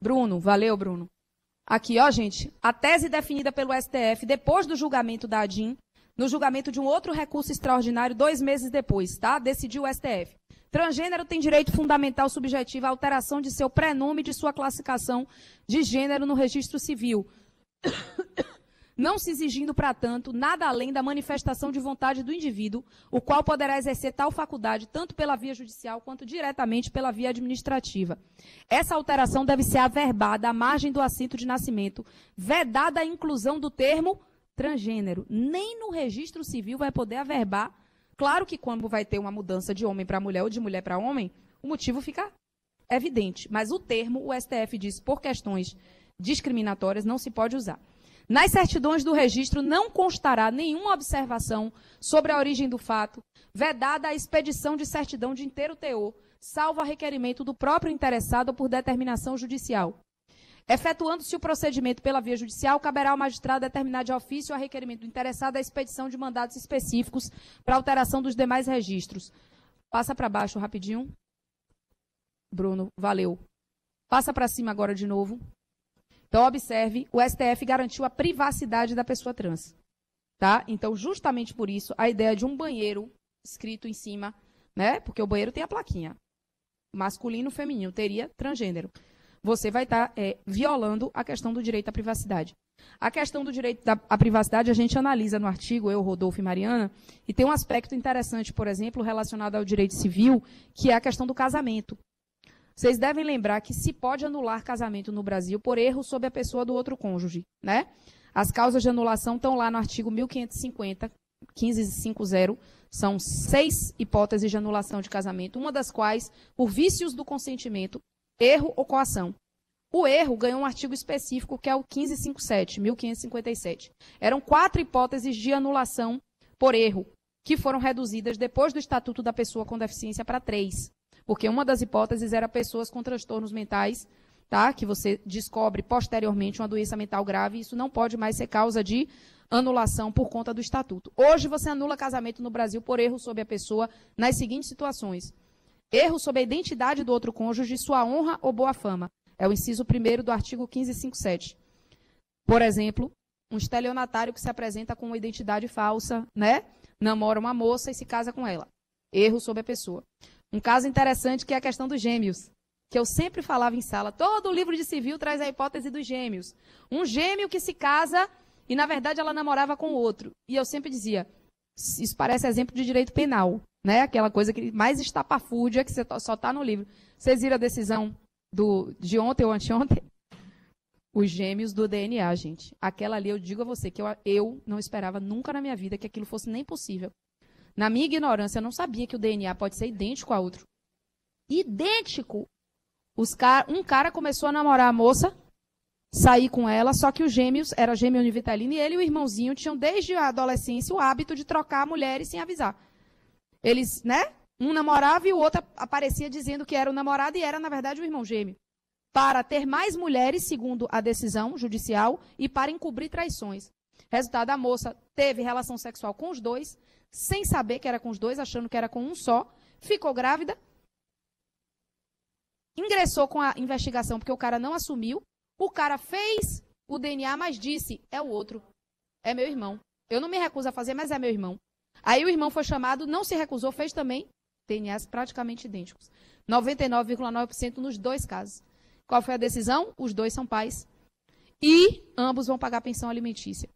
S1: Bruno. Valeu, Bruno. Aqui, ó, gente, a tese definida pelo STF depois do julgamento da ADIM, no julgamento de um outro recurso extraordinário dois meses depois, tá? Decidiu o STF. Transgênero tem direito fundamental subjetivo à alteração de seu prenome e de sua classificação de gênero no registro civil. Não se exigindo, para tanto, nada além da manifestação de vontade do indivíduo, o qual poderá exercer tal faculdade tanto pela via judicial quanto diretamente pela via administrativa. Essa alteração deve ser averbada à margem do assento de nascimento, vedada a inclusão do termo transgênero. Nem no registro civil vai poder averbar Claro que quando vai ter uma mudança de homem para mulher ou de mulher para homem, o motivo fica evidente. Mas o termo, o STF diz, por questões discriminatórias, não se pode usar. Nas certidões do registro não constará nenhuma observação sobre a origem do fato, vedada a expedição de certidão de inteiro teor, salvo a requerimento do próprio interessado por determinação judicial. Efetuando-se o procedimento pela via judicial, caberá ao magistrado determinar de ofício a requerimento do interessado a expedição de mandados específicos para alteração dos demais registros. Passa para baixo rapidinho. Bruno, valeu. Passa para cima agora de novo. Então, observe, o STF garantiu a privacidade da pessoa trans. Tá? Então, justamente por isso, a ideia de um banheiro escrito em cima, né? Porque o banheiro tem a plaquinha. Masculino, feminino, teria transgênero. Você vai estar tá, é, violando a questão do direito à privacidade. A questão do direito à privacidade a gente analisa no artigo, eu, Rodolfo e Mariana, e tem um aspecto interessante, por exemplo, relacionado ao direito civil, que é a questão do casamento. Vocês devem lembrar que se pode anular casamento no Brasil por erro sobre a pessoa do outro cônjuge, né? As causas de anulação estão lá no artigo 1550, 1550, são seis hipóteses de anulação de casamento, uma das quais por vícios do consentimento, erro ou coação. O erro ganhou um artigo específico que é o 1557, 1557. Eram quatro hipóteses de anulação por erro, que foram reduzidas depois do Estatuto da Pessoa com Deficiência para três. Porque uma das hipóteses era pessoas com transtornos mentais, tá? Que você descobre posteriormente uma doença mental grave, e isso não pode mais ser causa de anulação por conta do estatuto. Hoje você anula casamento no Brasil por erro sobre a pessoa nas seguintes situações: erro sobre a identidade do outro cônjuge, sua honra ou boa fama. É o inciso 1 do artigo 1557. Por exemplo, um estelionatário que se apresenta com uma identidade falsa, né? Namora uma moça e se casa com ela. Erro sobre a pessoa. Um caso interessante que é a questão dos gêmeos, que eu sempre falava em sala. Todo livro de civil traz a hipótese dos gêmeos. Um gêmeo que se casa e, na verdade, ela namorava com o outro. E eu sempre dizia, isso parece exemplo de direito penal, né? Aquela coisa que mais estapafúrdia que você só está no livro. Vocês viram a decisão do, de ontem ou anteontem? Os gêmeos do DNA, gente. Aquela ali, eu digo a você que eu, eu não esperava nunca na minha vida que aquilo fosse nem possível. Na minha ignorância, eu não sabia que o DNA pode ser idêntico a outro. Idêntico! Car um cara começou a namorar a moça, sair com ela, só que os gêmeos, era gêmeo univitalino, e ele e o irmãozinho tinham desde a adolescência o hábito de trocar mulheres sem avisar. Eles, né? Um namorava e o outro aparecia dizendo que era o namorado e era, na verdade, o irmão gêmeo. Para ter mais mulheres, segundo a decisão judicial, e para encobrir traições. Resultado, a moça teve relação sexual com os dois, sem saber que era com os dois, achando que era com um só, ficou grávida, ingressou com a investigação porque o cara não assumiu, o cara fez o DNA, mas disse: é o outro, é meu irmão. Eu não me recuso a fazer, mas é meu irmão. Aí o irmão foi chamado, não se recusou, fez também DNAs praticamente idênticos. 99,9% nos dois casos. Qual foi a decisão? Os dois são pais. E ambos vão pagar pensão alimentícia.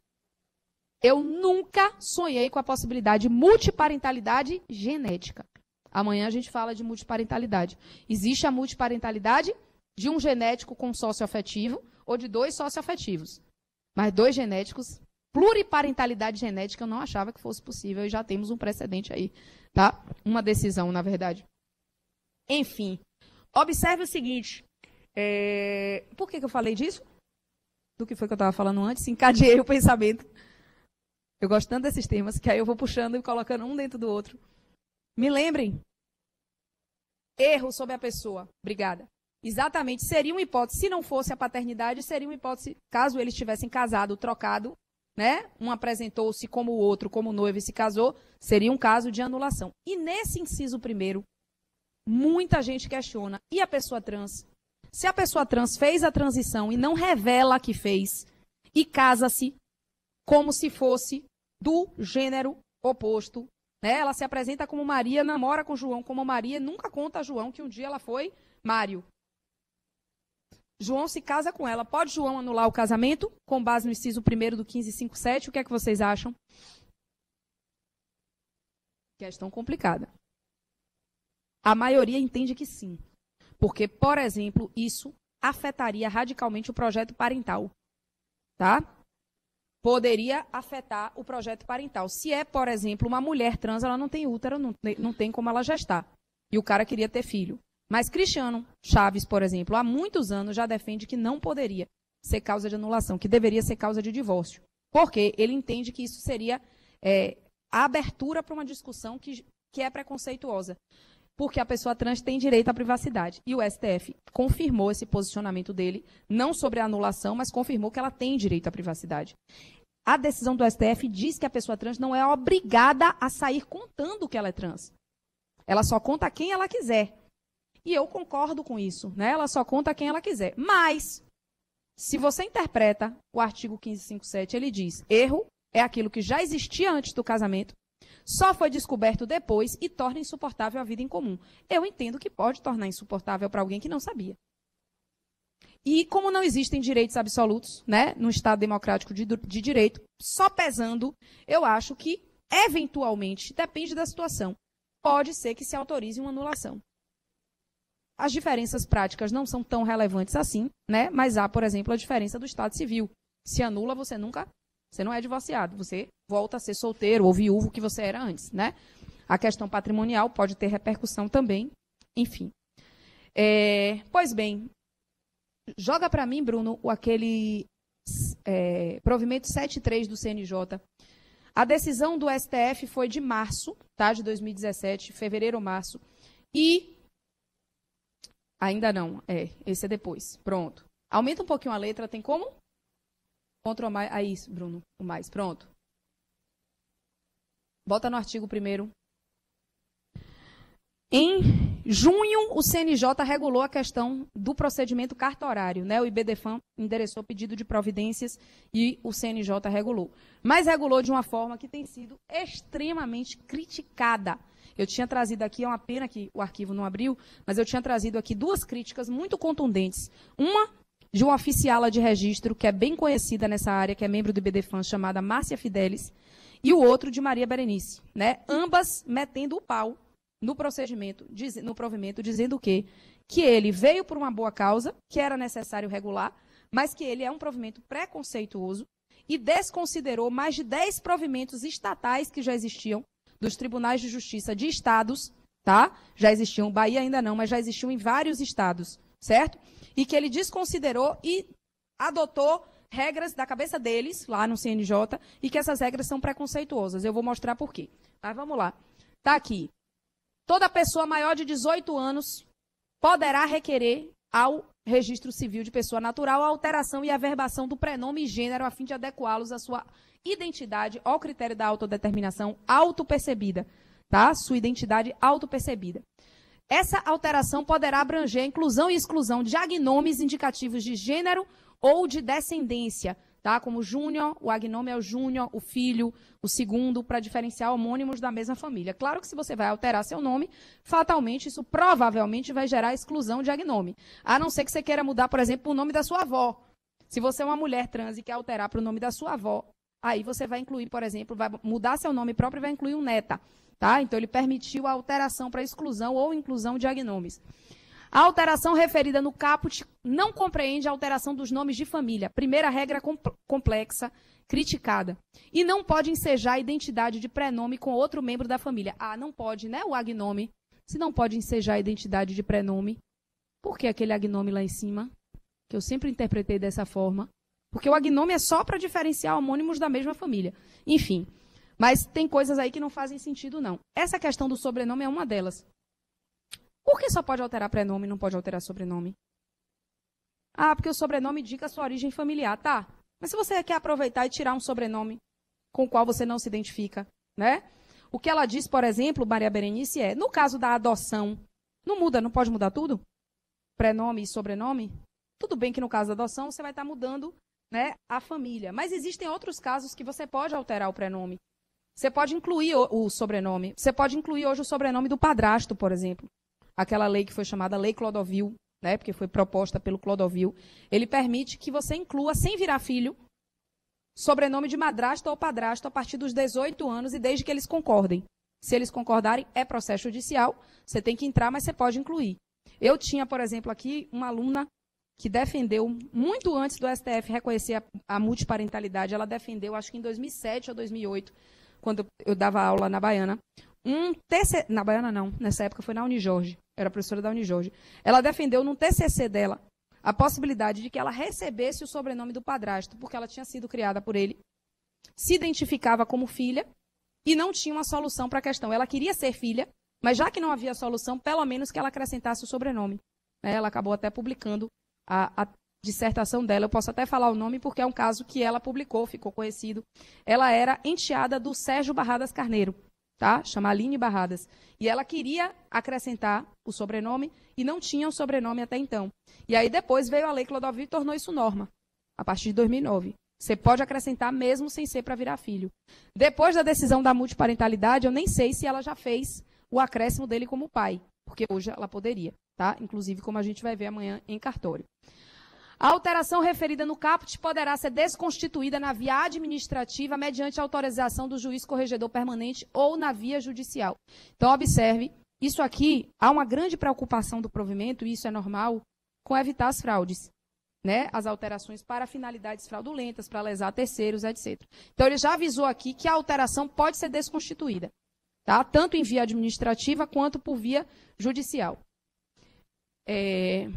S1: Eu nunca sonhei com a possibilidade de multiparentalidade genética. Amanhã a gente fala de multiparentalidade. Existe a multiparentalidade de um genético com socioafetivo ou de dois socioafetivos. Mas dois genéticos, pluriparentalidade genética, eu não achava que fosse possível e já temos um precedente aí, tá? Uma decisão, na verdade. Enfim, observe o seguinte. É... Por que, que eu falei disso? Do que foi que eu estava falando antes? Encadeei o pensamento. Eu gosto tanto desses temas que aí eu vou puxando e colocando um dentro do outro. Me lembrem. Erro sobre a pessoa. Obrigada. Exatamente. Seria uma hipótese, se não fosse a paternidade, seria uma hipótese, caso eles tivessem casado, trocado, né? Um apresentou-se como o outro, como noivo e se casou, seria um caso de anulação. E nesse inciso primeiro, muita gente questiona. E a pessoa trans? Se a pessoa trans fez a transição e não revela que fez, e casa-se como se fosse do gênero oposto. Né? Ela se apresenta como Maria, namora com João como Maria, nunca conta a João que um dia ela foi Mário. João se casa com ela. Pode João anular o casamento com base no inciso 1 do 1557? O que é que vocês acham? Questão complicada. A maioria entende que sim. Porque, por exemplo, isso afetaria radicalmente o projeto parental. Tá? Poderia afetar o projeto parental. Se é, por exemplo, uma mulher trans, ela não tem útero, não, não tem como ela gestar. E o cara queria ter filho. Mas Cristiano Chaves, por exemplo, há muitos anos já defende que não poderia ser causa de anulação, que deveria ser causa de divórcio. Porque ele entende que isso seria é, a abertura para uma discussão que, que é preconceituosa. Porque a pessoa trans tem direito à privacidade. E o STF confirmou esse posicionamento dele, não sobre a anulação, mas confirmou que ela tem direito à privacidade. A decisão do STF diz que a pessoa trans não é obrigada a sair contando que ela é trans. Ela só conta quem ela quiser. E eu concordo com isso, né? Ela só conta quem ela quiser. Mas, se você interpreta o artigo 1557, ele diz: erro é aquilo que já existia antes do casamento, só foi descoberto depois e torna insuportável a vida em comum. Eu entendo que pode tornar insuportável para alguém que não sabia. E como não existem direitos absolutos, né, no Estado democrático de, de direito, só pesando, eu acho que, eventualmente, depende da situação, pode ser que se autorize uma anulação. As diferenças práticas não são tão relevantes assim, né? Mas há, por exemplo, a diferença do Estado civil. Se anula, você nunca você não é divorciado, você volta a ser solteiro ou viúvo que você era antes, né? A questão patrimonial pode ter repercussão também, enfim. É, pois bem, joga para mim, Bruno, aquele é, provimento 73 do CNJ. A decisão do STF foi de março, tá, de 2017, fevereiro ou março, e ainda não, é, esse é depois. Pronto. Aumenta um pouquinho a letra, tem como? Ctrl mais. Aí, Bruno, o mais. Pronto. Bota no artigo primeiro. Em junho, o CNJ regulou a questão do procedimento cartorário. Né? O IBDFAM endereçou pedido de providências e o CNJ regulou. Mas regulou de uma forma que tem sido extremamente criticada. Eu tinha trazido aqui, é uma pena que o arquivo não abriu, mas eu tinha trazido aqui duas críticas muito contundentes. Uma de uma oficiala de registro, que é bem conhecida nessa área, que é membro do IBDFAN, chamada Márcia Fidelis, e o outro de Maria Berenice, né? Ambas metendo o pau no procedimento, no provimento, dizendo o quê? Que ele veio por uma boa causa, que era necessário regular, mas que ele é um provimento preconceituoso e desconsiderou mais de 10 provimentos estatais que já existiam dos tribunais de justiça de estados, tá? Já existiam, Bahia ainda não, mas já existiam em vários estados, certo? e que ele desconsiderou e adotou regras da cabeça deles, lá no CNJ, e que essas regras são preconceituosas. Eu vou mostrar por quê. Mas vamos lá. Está aqui. Toda pessoa maior de 18 anos poderá requerer ao registro civil de pessoa natural a alteração e averbação do prenome e gênero a fim de adequá-los à sua identidade ao critério da autodeterminação autopercebida, tá? Sua identidade autopercebida. Essa alteração poderá abranger a inclusão e exclusão de agnomes indicativos de gênero ou de descendência, tá? Como júnior, o agnome é o júnior, o filho, o segundo, para diferenciar homônimos da mesma família. Claro que se você vai alterar seu nome, fatalmente isso provavelmente vai gerar exclusão de agnome. A não ser que você queira mudar, por exemplo, o nome da sua avó. Se você é uma mulher trans e quer alterar para o nome da sua avó, aí você vai incluir, por exemplo, vai mudar seu nome próprio e vai incluir um neta. Tá? Então, ele permitiu a alteração para exclusão ou inclusão de agnomes. A alteração referida no caput não compreende a alteração dos nomes de família. Primeira regra complexa, criticada. E não pode ensejar a identidade de prenome com outro membro da família. Ah, não pode, né? O agnome. Se não pode ensejar a identidade de prenome, por que aquele agnome lá em cima? Que eu sempre interpretei dessa forma. Porque o agnome é só para diferenciar homônimos da mesma família. Enfim. Mas tem coisas aí que não fazem sentido, não. Essa questão do sobrenome é uma delas. Por que só pode alterar prenome e não pode alterar sobrenome? Ah, porque o sobrenome indica a sua origem familiar. Tá. Mas se você quer aproveitar e tirar um sobrenome com o qual você não se identifica, né? O que ela diz, por exemplo, Maria Berenice, é: no caso da adoção, não muda, não pode mudar tudo? Prenome e sobrenome? Tudo bem que no caso da adoção você vai estar mudando né, a família. Mas existem outros casos que você pode alterar o prenome. Você pode incluir o, o, sobrenome. Você pode incluir hoje o sobrenome do padrasto, por exemplo. Aquela lei que foi chamada Lei Clodovil, né, porque foi proposta pelo Clodovil. Ele permite que você inclua, sem virar filho, sobrenome de madrasto ou padrasto a partir dos 18 anos e desde que eles concordem. Se eles concordarem, é processo judicial. Você tem que entrar, mas você pode incluir. Eu tinha, por exemplo, aqui uma aluna que defendeu, muito antes do STF reconhecer a, a multiparentalidade, ela defendeu, acho que em 2007 ou 2008, quando eu dava aula na Baiana, um TCC, na Baiana não, nessa época foi na Unijorge, era professora da Unijorge. Ela defendeu num TCC dela a possibilidade de que ela recebesse o sobrenome do padrasto, porque ela tinha sido criada por ele, se identificava como filha e não tinha uma solução para a questão. Ela queria ser filha, Mas já que não havia solução, pelo menos que ela acrescentasse o sobrenome. Né? Ela acabou até publicando a, a dissertação dela. Eu posso até falar o nome porque é um caso que ela publicou, ficou conhecido. Ela era enteada do Sérgio Barradas Carneiro, tá? Chama Aline Barradas. E ela queria acrescentar o sobrenome e não tinha o sobrenome até então. E aí depois veio a Lei Clodovil e tornou isso norma, a partir de 2009. Você pode acrescentar mesmo sem ser para virar filho. Depois da decisão da multiparentalidade, eu nem sei se ela já fez o acréscimo dele como pai, porque hoje ela poderia, tá? Inclusive como a gente vai ver amanhã em cartório. A alteração referida no caput poderá ser desconstituída na via administrativa mediante autorização do juiz corregedor permanente ou na via judicial. Então, observe, isso aqui, há uma grande preocupação do provimento, e isso é normal, com evitar as fraudes. Né, as alterações para finalidades fraudulentas, para lesar terceiros, etc. Então, ele já avisou aqui que a alteração pode ser desconstituída, tá? tanto em via administrativa quanto por via judicial. É,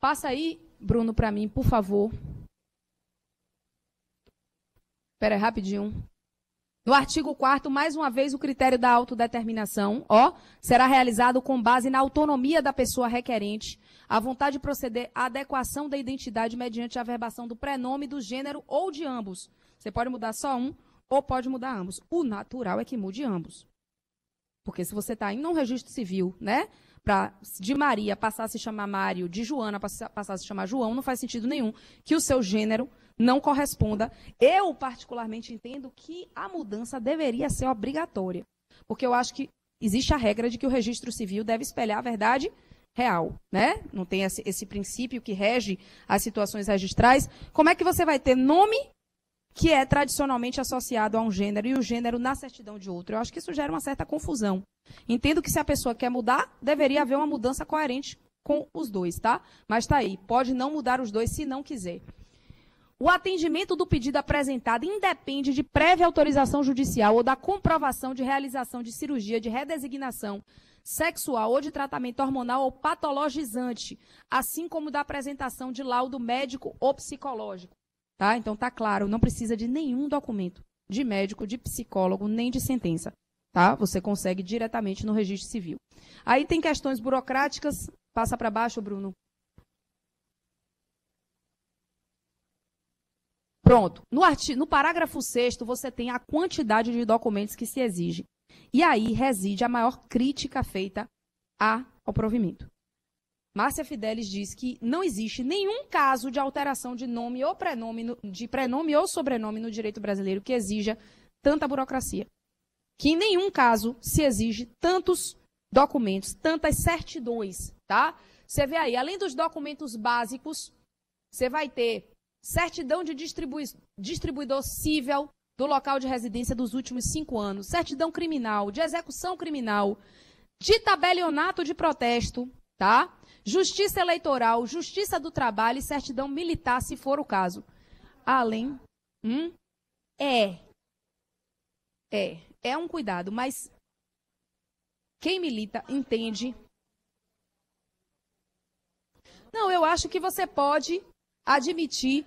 S1: passa aí Bruno, para mim, por favor. Espera aí, rapidinho. No artigo 4 mais uma vez, o critério da autodeterminação, ó, será realizado com base na autonomia da pessoa requerente, a vontade de proceder à adequação da identidade mediante a averbação do prenome, do gênero ou de ambos. Você pode mudar só um ou pode mudar ambos. O natural é que mude ambos. Porque se você está indo um registro civil, né? Para de Maria passar a se chamar Mário, de Joana passar a se chamar João, não faz sentido nenhum que o seu gênero não corresponda. Eu, particularmente, entendo que a mudança deveria ser obrigatória. Porque eu acho que existe a regra de que o registro civil deve espelhar a verdade real, né? Não tem esse, esse princípio que rege as situações registrais. Como é que você vai ter nome que é tradicionalmente associado a um gênero e o gênero na certidão de outro? Eu acho que isso gera uma certa confusão. Entendo que se a pessoa quer mudar, deveria haver uma mudança coerente com os dois, tá? Mas tá aí, pode não mudar os dois se não quiser. O atendimento do pedido apresentado independe de prévia autorização judicial ou da comprovação de realização de cirurgia de redesignação sexual ou de tratamento hormonal ou patologizante, assim como da apresentação de laudo médico ou psicológico. Tá? Então tá claro, não precisa de nenhum documento de médico, de psicólogo, nem de sentença. Tá? Você consegue diretamente no registro civil. Aí tem questões burocráticas. Passa para baixo, Bruno. Pronto. No, artigo, no parágrafo 6 você tem a quantidade de documentos que se exige. E aí reside a maior crítica feita ao provimento. Márcia Fidelis diz que não existe nenhum caso de alteração de nome ou prenome, de prenome ou sobrenome no direito brasileiro que exija tanta burocracia que em nenhum caso se exige tantos documentos, tantas certidões, tá? Você vê aí, além dos documentos básicos, você vai ter certidão de distribui distribuidor civil do local de residência dos últimos cinco anos, certidão criminal, de execução criminal, de tabelionato de protesto, tá? Justiça eleitoral, justiça do trabalho e certidão militar, se for o caso. Além, hum, é, é, é um cuidado, mas quem milita entende. Não, eu acho que você pode admitir.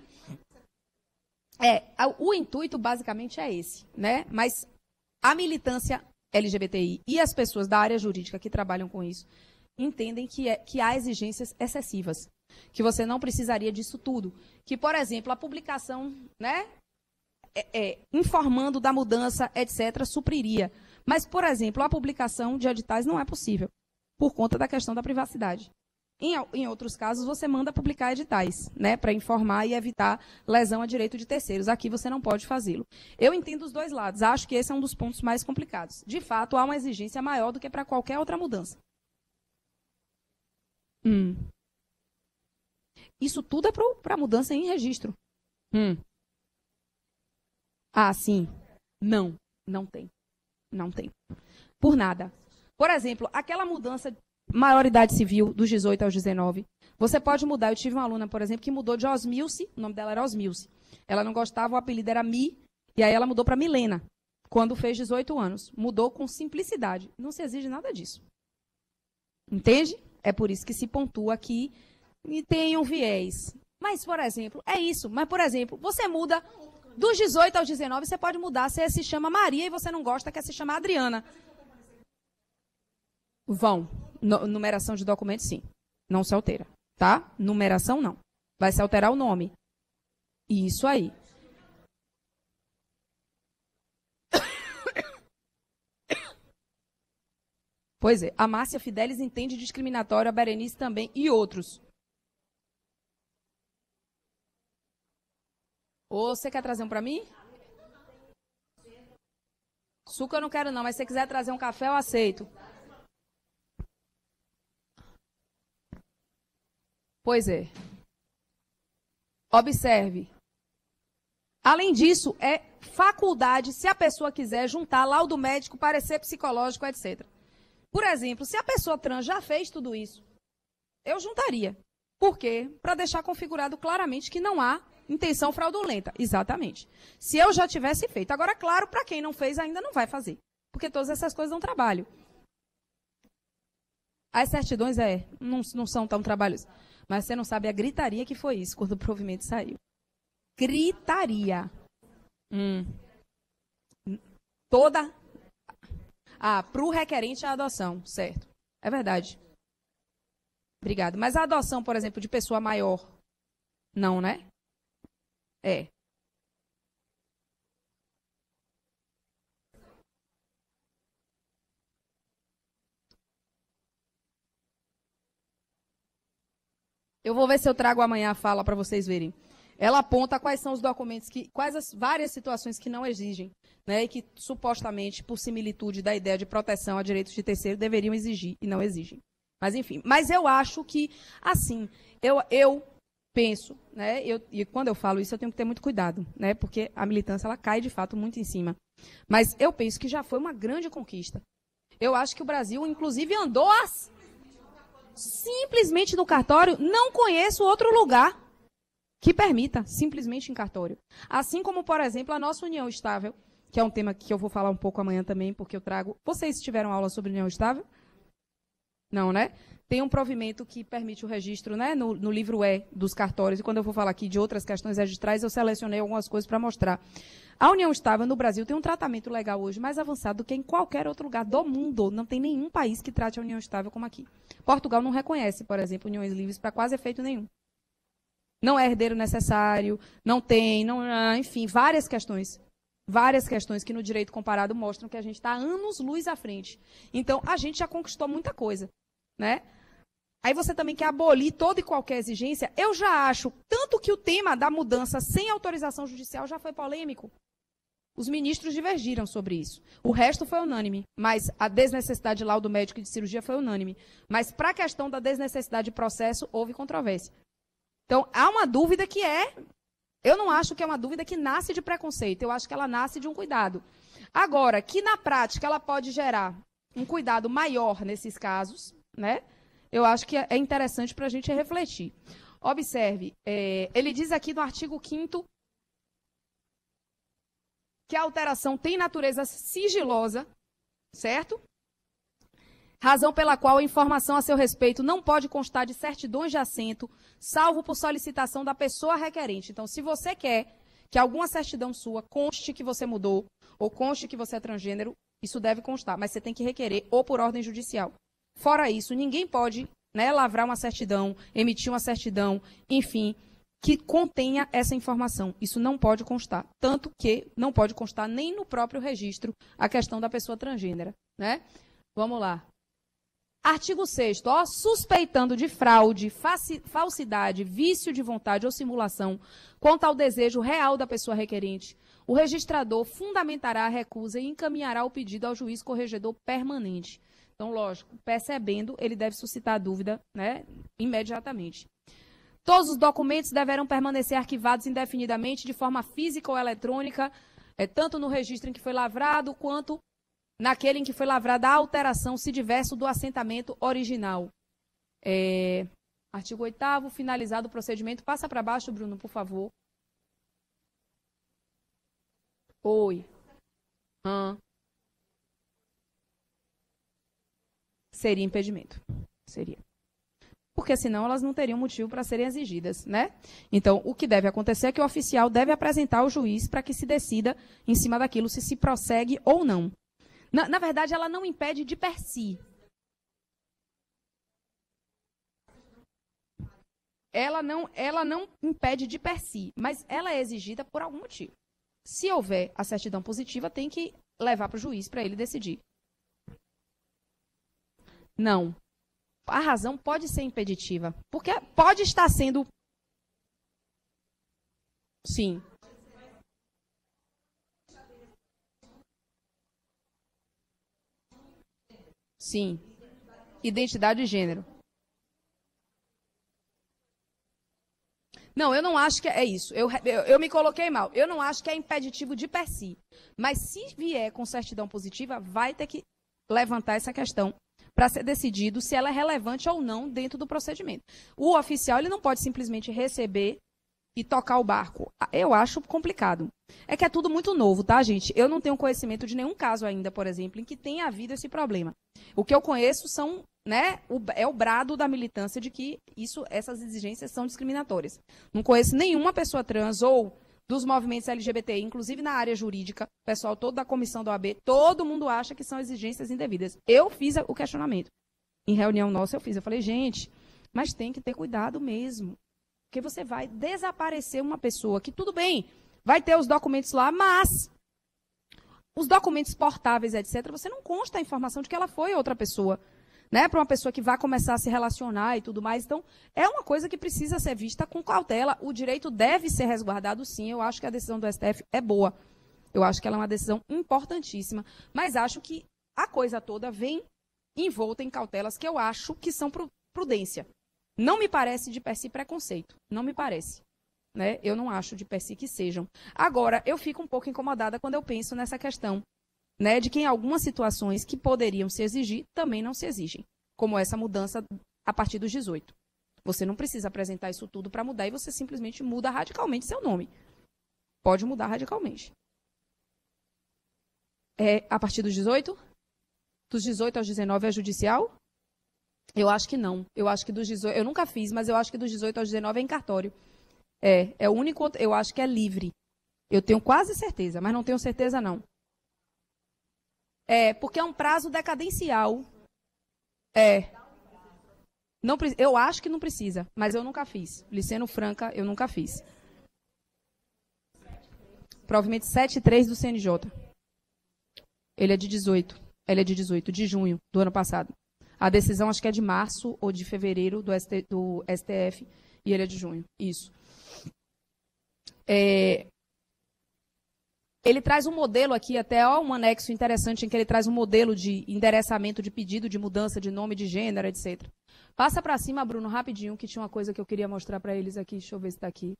S1: É, o intuito basicamente é esse, né? Mas a militância LGBTI e as pessoas da área jurídica que trabalham com isso entendem que, é, que há exigências excessivas, que você não precisaria disso tudo. Que, por exemplo, a publicação né, é, é, informando da mudança, etc., supriria. Mas, por exemplo, a publicação de editais não é possível, por conta da questão da privacidade. Em, em outros casos, você manda publicar editais, né, para informar e evitar lesão a direito de terceiros. Aqui você não pode fazê-lo. Eu entendo os dois lados. Acho que esse é um dos pontos mais complicados. De fato, há uma exigência maior do que para qualquer outra mudança. Hum. Isso tudo é para mudança em registro. Hum. Ah, sim. Não, não tem. Não tem. Por nada. Por exemplo, aquela mudança maioridade civil dos 18 aos 19, você pode mudar. Eu tive uma aluna, por exemplo, que mudou de Osmilce, o nome dela era Osmilce. Ela não gostava, o apelido era Mi, e aí ela mudou para Milena, quando fez 18 anos. Mudou com simplicidade. Não se exige nada disso. Entende? É por isso que se pontua aqui e tem um viés. Mas, por exemplo, é isso. Mas, por exemplo, você muda dos 18 aos 19, você pode mudar. Você se chama Maria e você não gosta, quer se chamar Adriana. Vão. No, numeração de documentos, sim. Não se altera. Tá? Numeração, não. Vai se alterar o nome. Isso aí. Pois é, a Márcia Fidelis entende discriminatório, a Berenice também e outros. Ou você quer trazer um para mim? Suco eu não quero não, mas se você quiser trazer um café, eu aceito. Pois é. Observe. Além disso, é faculdade, se a pessoa quiser, juntar laudo médico, parecer psicológico, etc. Por exemplo, se a pessoa trans já fez tudo isso, eu juntaria. Por quê? Para deixar configurado claramente que não há intenção fraudulenta. Exatamente. Se eu já tivesse feito. Agora, claro, para quem não fez, ainda não vai fazer. Porque todas essas coisas dão trabalho. As certidões é, não, não são tão trabalhosas. Mas você não sabe a gritaria que foi isso quando o provimento saiu. Gritaria. Hum. Toda. Ah, para o requerente a adoção, certo. É verdade. Obrigado. Mas a adoção, por exemplo, de pessoa maior, não, né? É. Eu vou ver se eu trago amanhã a fala para vocês verem. Ela aponta quais são os documentos que, quais as várias situações que não exigem, né, e que supostamente, por similitude da ideia de proteção a direitos de terceiro, deveriam exigir e não exigem. Mas enfim, mas eu acho que assim, eu, eu penso, né, eu, e quando eu falo isso eu tenho que ter muito cuidado, né, porque a militância ela cai de fato muito em cima. Mas eu penso que já foi uma grande conquista. Eu acho que o Brasil, inclusive, andou as, simplesmente no cartório, não conheço outro lugar que permita simplesmente em cartório. Assim como, por exemplo, a nossa união estável, que é um tema que eu vou falar um pouco amanhã também, porque eu trago. Vocês tiveram aula sobre união estável? Não, né? Tem um provimento que permite o registro né, no, no livro E dos cartórios. E quando eu vou falar aqui de outras questões registrais, eu selecionei algumas coisas para mostrar. A união estável no Brasil tem um tratamento legal hoje mais avançado do que em qualquer outro lugar do mundo. Não tem nenhum país que trate a união estável como aqui. Portugal não reconhece, por exemplo, uniões livres para quase efeito nenhum. Não é herdeiro necessário, não tem, não, ah, enfim, várias questões. Várias questões que no direito comparado mostram que a gente está anos luz à frente. Então, a gente já conquistou muita coisa. Né? Aí você também quer abolir toda e qualquer exigência. Eu já acho, tanto que o tema da mudança sem autorização judicial já foi polêmico. Os ministros divergiram sobre isso. O resto foi unânime, mas a desnecessidade de laudo médico e de cirurgia foi unânime. Mas para a questão da desnecessidade de processo, houve controvérsia. Então, há uma dúvida que é. Eu não acho que é uma dúvida que nasce de preconceito, eu acho que ela nasce de um cuidado. Agora, que na prática ela pode gerar um cuidado maior nesses casos, né? Eu acho que é interessante para a gente refletir. Observe, é, ele diz aqui no artigo 5 que a alteração tem natureza sigilosa, certo? Razão pela qual a informação a seu respeito não pode constar de certidões de assento, salvo por solicitação da pessoa requerente. Então, se você quer que alguma certidão sua conste que você mudou, ou conste que você é transgênero, isso deve constar, mas você tem que requerer ou por ordem judicial. Fora isso, ninguém pode né, lavrar uma certidão, emitir uma certidão, enfim, que contenha essa informação. Isso não pode constar. Tanto que não pode constar nem no próprio registro a questão da pessoa transgênera. Né? Vamos lá. Artigo 6 ó, suspeitando de fraude, falsidade, vício de vontade ou simulação quanto ao desejo real da pessoa requerente, o registrador fundamentará a recusa e encaminhará o pedido ao juiz corregedor permanente. Então, lógico, percebendo, ele deve suscitar dúvida né, imediatamente. Todos os documentos deverão permanecer arquivados indefinidamente de forma física ou eletrônica, é, tanto no registro em que foi lavrado, quanto naquele em que foi lavrada a alteração, se diverso do assentamento original. É, artigo 8 finalizado o procedimento. Passa para baixo, Bruno, por favor. Oi. Hã? seria impedimento. Seria. Porque senão elas não teriam motivo para serem exigidas, né? Então, o que deve acontecer é que o oficial deve apresentar ao juiz para que se decida em cima daquilo se se prossegue ou não. Na, na verdade, ela não impede de per si. Ela não, ela não impede de per si, mas ela é exigida por algum motivo. Se houver a certidão positiva, tem que levar para o juiz para ele decidir. Não. A razão pode ser impeditiva, porque pode estar sendo Sim. Sim. Identidade de gênero. Não, eu não acho que é isso. Eu, eu, eu, me coloquei mal. Eu não acho que é impeditivo de per si. Mas se vier com certidão positiva, vai ter que levantar essa questão para ser decidido se ela é relevante ou não dentro do procedimento. O oficial ele não pode simplesmente receber e tocar o barco. Eu acho complicado. É que é tudo muito novo, tá, gente? Eu não tenho conhecimento de nenhum caso ainda, por exemplo, em que tenha havido esse problema. O que eu conheço são, né, o, é o brado da militância de que isso, essas exigências são discriminatórias. Não conheço nenhuma pessoa trans ou dos movimentos LGBT, inclusive na área jurídica, pessoal todo da comissão do OAB, todo mundo acha que são exigências indevidas. Eu fiz o questionamento. Em reunião nossa eu fiz. Eu falei, gente, mas tem que ter cuidado mesmo. Porque você vai desaparecer uma pessoa que, tudo bem, vai ter os documentos lá, mas os documentos portáveis, etc., você não consta a informação de que ela foi outra pessoa. Né, para uma pessoa que vai começar a se relacionar e tudo mais. Então, é uma coisa que precisa ser vista com cautela. O direito deve ser resguardado, sim. Eu acho que a decisão do STF é boa. Eu acho que ela é uma decisão importantíssima. Mas acho que a coisa toda vem envolta em cautelas que eu acho que são prudência. Não me parece de per si preconceito. Não me parece. Né? Eu não acho de per si que sejam. Agora, eu fico um pouco incomodada quando eu penso nessa questão né, de que em algumas situações que poderiam se exigir, também não se exigem. Como essa mudança a partir dos 18. Você não precisa apresentar isso tudo para mudar e você simplesmente muda radicalmente seu nome. Pode mudar radicalmente. É a partir dos 18? Dos 18 aos 19 é judicial? Eu acho que não. Eu acho que dos 18. Eu nunca fiz, mas eu acho que dos 18 aos 19 é em cartório. É, é o único. Eu acho que é livre. Eu tenho quase certeza, mas não tenho certeza não. É, porque é um prazo decadencial. É. Não, eu acho que não precisa, mas eu nunca fiz. Liceno Franca, eu nunca fiz. Provavelmente 7.3 do CNJ. Ele é de 18. Ele é de 18, de junho do ano passado. A decisão acho que é de março ou de fevereiro do, ST, do STF e ele é de junho. Isso. É, ele traz um modelo aqui, até ó, um anexo interessante em que ele traz um modelo de endereçamento de pedido de mudança de nome de gênero, etc. Passa para cima, Bruno, rapidinho, que tinha uma coisa que eu queria mostrar para eles aqui. Deixa eu ver se está aqui.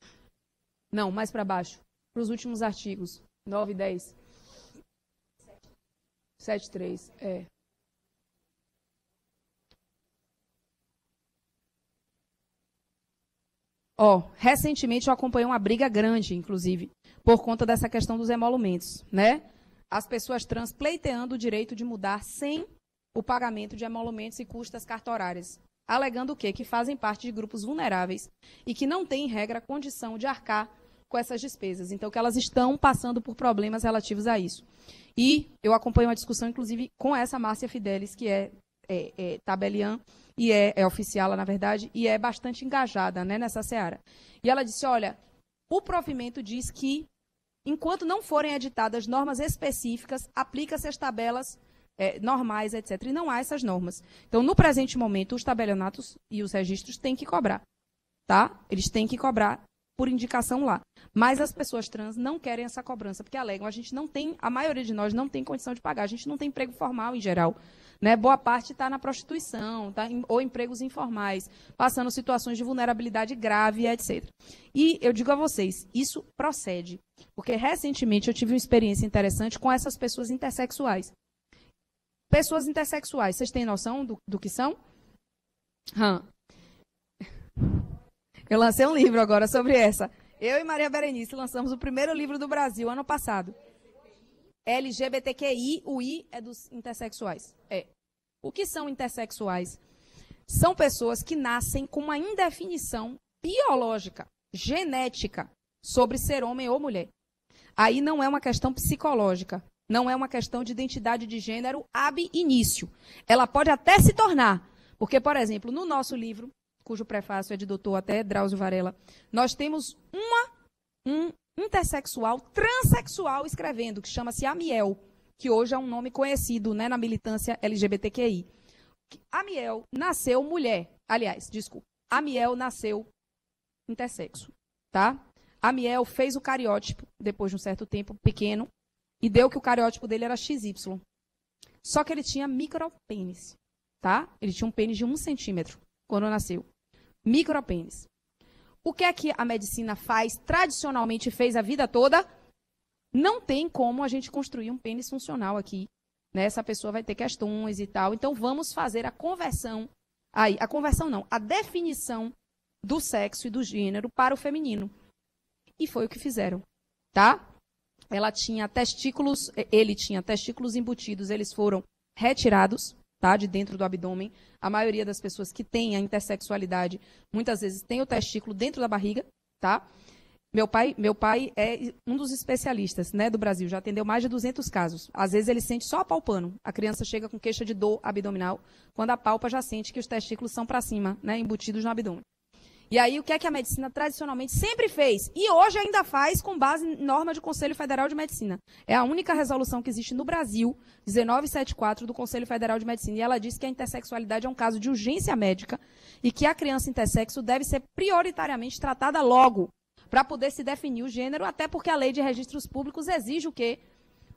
S1: Não, mais para baixo. Para os últimos artigos. 9 e 10. 7, 3. É. Ó, recentemente eu acompanhei uma briga grande, inclusive, por conta dessa questão dos emolumentos, né? As pessoas trans pleiteando o direito de mudar sem o pagamento de emolumentos e custas cartorárias, alegando o quê? Que fazem parte de grupos vulneráveis e que não têm, em regra, condição de arcar com essas despesas. Então, que elas estão passando por problemas relativos a isso. E eu acompanho uma discussão, inclusive, com essa Márcia Fidelis, que é, é, é tabeliã e é, é oficial, na verdade, e é bastante engajada né, nessa seara. E ela disse: olha, o provimento diz que, enquanto não forem editadas normas específicas, aplica-se as tabelas é, normais, etc. E não há essas normas. Então, no presente momento, os tabelionatos e os registros têm que cobrar. Tá? Eles têm que cobrar por indicação lá. Mas as pessoas trans não querem essa cobrança, porque alegam, a gente não tem, a maioria de nós não tem condição de pagar, a gente não tem emprego formal em geral. Né? Boa parte está na prostituição, tá? ou empregos informais, passando situações de vulnerabilidade grave, etc. E eu digo a vocês, isso procede. Porque recentemente eu tive uma experiência interessante com essas pessoas intersexuais. Pessoas intersexuais, vocês têm noção do, do que são? Hum. Eu lancei um livro agora sobre essa. Eu e Maria Berenice lançamos o primeiro livro do Brasil ano passado. LGBTQI, o I é dos intersexuais. O que são intersexuais? São pessoas que nascem com uma indefinição biológica, genética, sobre ser homem ou mulher. Aí não é uma questão psicológica, não é uma questão de identidade de gênero ab início. Ela pode até se tornar, porque, por exemplo, no nosso livro, cujo prefácio é de doutor até Drauzio Varela, nós temos uma, um intersexual, transexual escrevendo, que chama-se Amiel, que hoje é um nome conhecido né, na militância LGBTQI. Amiel nasceu mulher. Aliás, desculpa. Amiel nasceu intersexo, tá? Amiel fez o cariótipo, depois de um certo tempo, pequeno, e deu que o cariótipo dele era XY. Só que ele tinha micropênis, tá? Ele tinha um pênis de um centímetro quando nasceu. Micropênis. O que é que a medicina faz, tradicionalmente fez a vida toda? Não tem como a gente construir um pênis funcional aqui. Né? Essa pessoa vai ter questões e tal. Então vamos fazer a conversão. Aí, a conversão não, a definição do sexo e do gênero para o feminino. E foi o que fizeram, tá? Ela tinha testículos, ele tinha testículos embutidos, eles foram retirados, tá, de dentro do abdômen. A maioria das pessoas que têm a intersexualidade, muitas vezes tem o testículo dentro da barriga, tá? Meu pai, meu pai é um dos especialistas né, do Brasil, já atendeu mais de 200 casos. Às vezes ele sente só apalpando. A criança chega com queixa de dor abdominal, quando a palpa já sente que os testículos são para cima, né, embutidos no abdômen. E aí, o que é que a medicina tradicionalmente sempre fez? E hoje ainda faz com base em norma do Conselho Federal de Medicina. É a única resolução que existe no Brasil, 1974, do Conselho Federal de Medicina. E ela diz que a intersexualidade é um caso de urgência médica e que a criança intersexo deve ser prioritariamente tratada logo para poder se definir o gênero, até porque a lei de registros públicos exige o quê?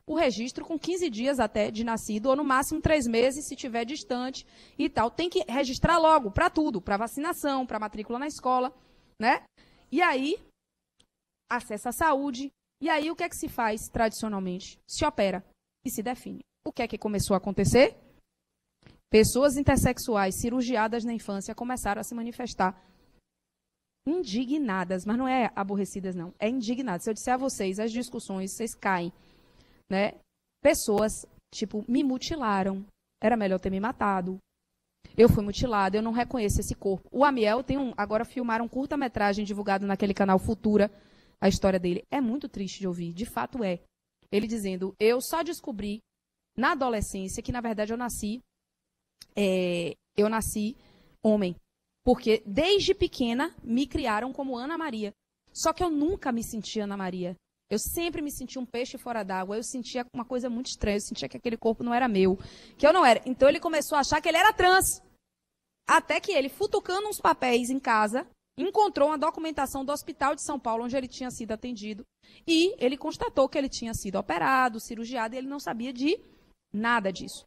S1: O registro com 15 dias até de nascido, ou no máximo 3 meses, se tiver distante e tal. Tem que registrar logo, para tudo, para vacinação, para matrícula na escola, né? E aí, acesso à saúde. E aí, o que é que se faz tradicionalmente? Se opera e se define. O que é que começou a acontecer? Pessoas intersexuais cirurgiadas na infância começaram a se manifestar indignadas, mas não é aborrecidas, não. É indignadas. Se eu disser a vocês as discussões, vocês caem. Né? Pessoas, tipo, me mutilaram. Era melhor ter me matado. Eu fui mutilada, eu não reconheço esse corpo. O Amiel tem um. Agora filmaram um curta-metragem divulgado naquele canal Futura, a história dele. É muito triste de ouvir, de fato é. Ele dizendo: Eu só descobri na adolescência que, na verdade, eu nasci. É, eu nasci homem. Porque desde pequena me criaram como Ana Maria. Só que eu nunca me sentia Ana Maria. Eu sempre me sentia um peixe fora d'água. Eu sentia uma coisa muito estranha. Eu sentia que aquele corpo não era meu. Que eu não era. Então ele começou a achar que ele era trans. Até que ele, futucando uns papéis em casa, encontrou uma documentação do Hospital de São Paulo, onde ele tinha sido atendido. E ele constatou que ele tinha sido operado, cirurgiado, e ele não sabia de nada disso.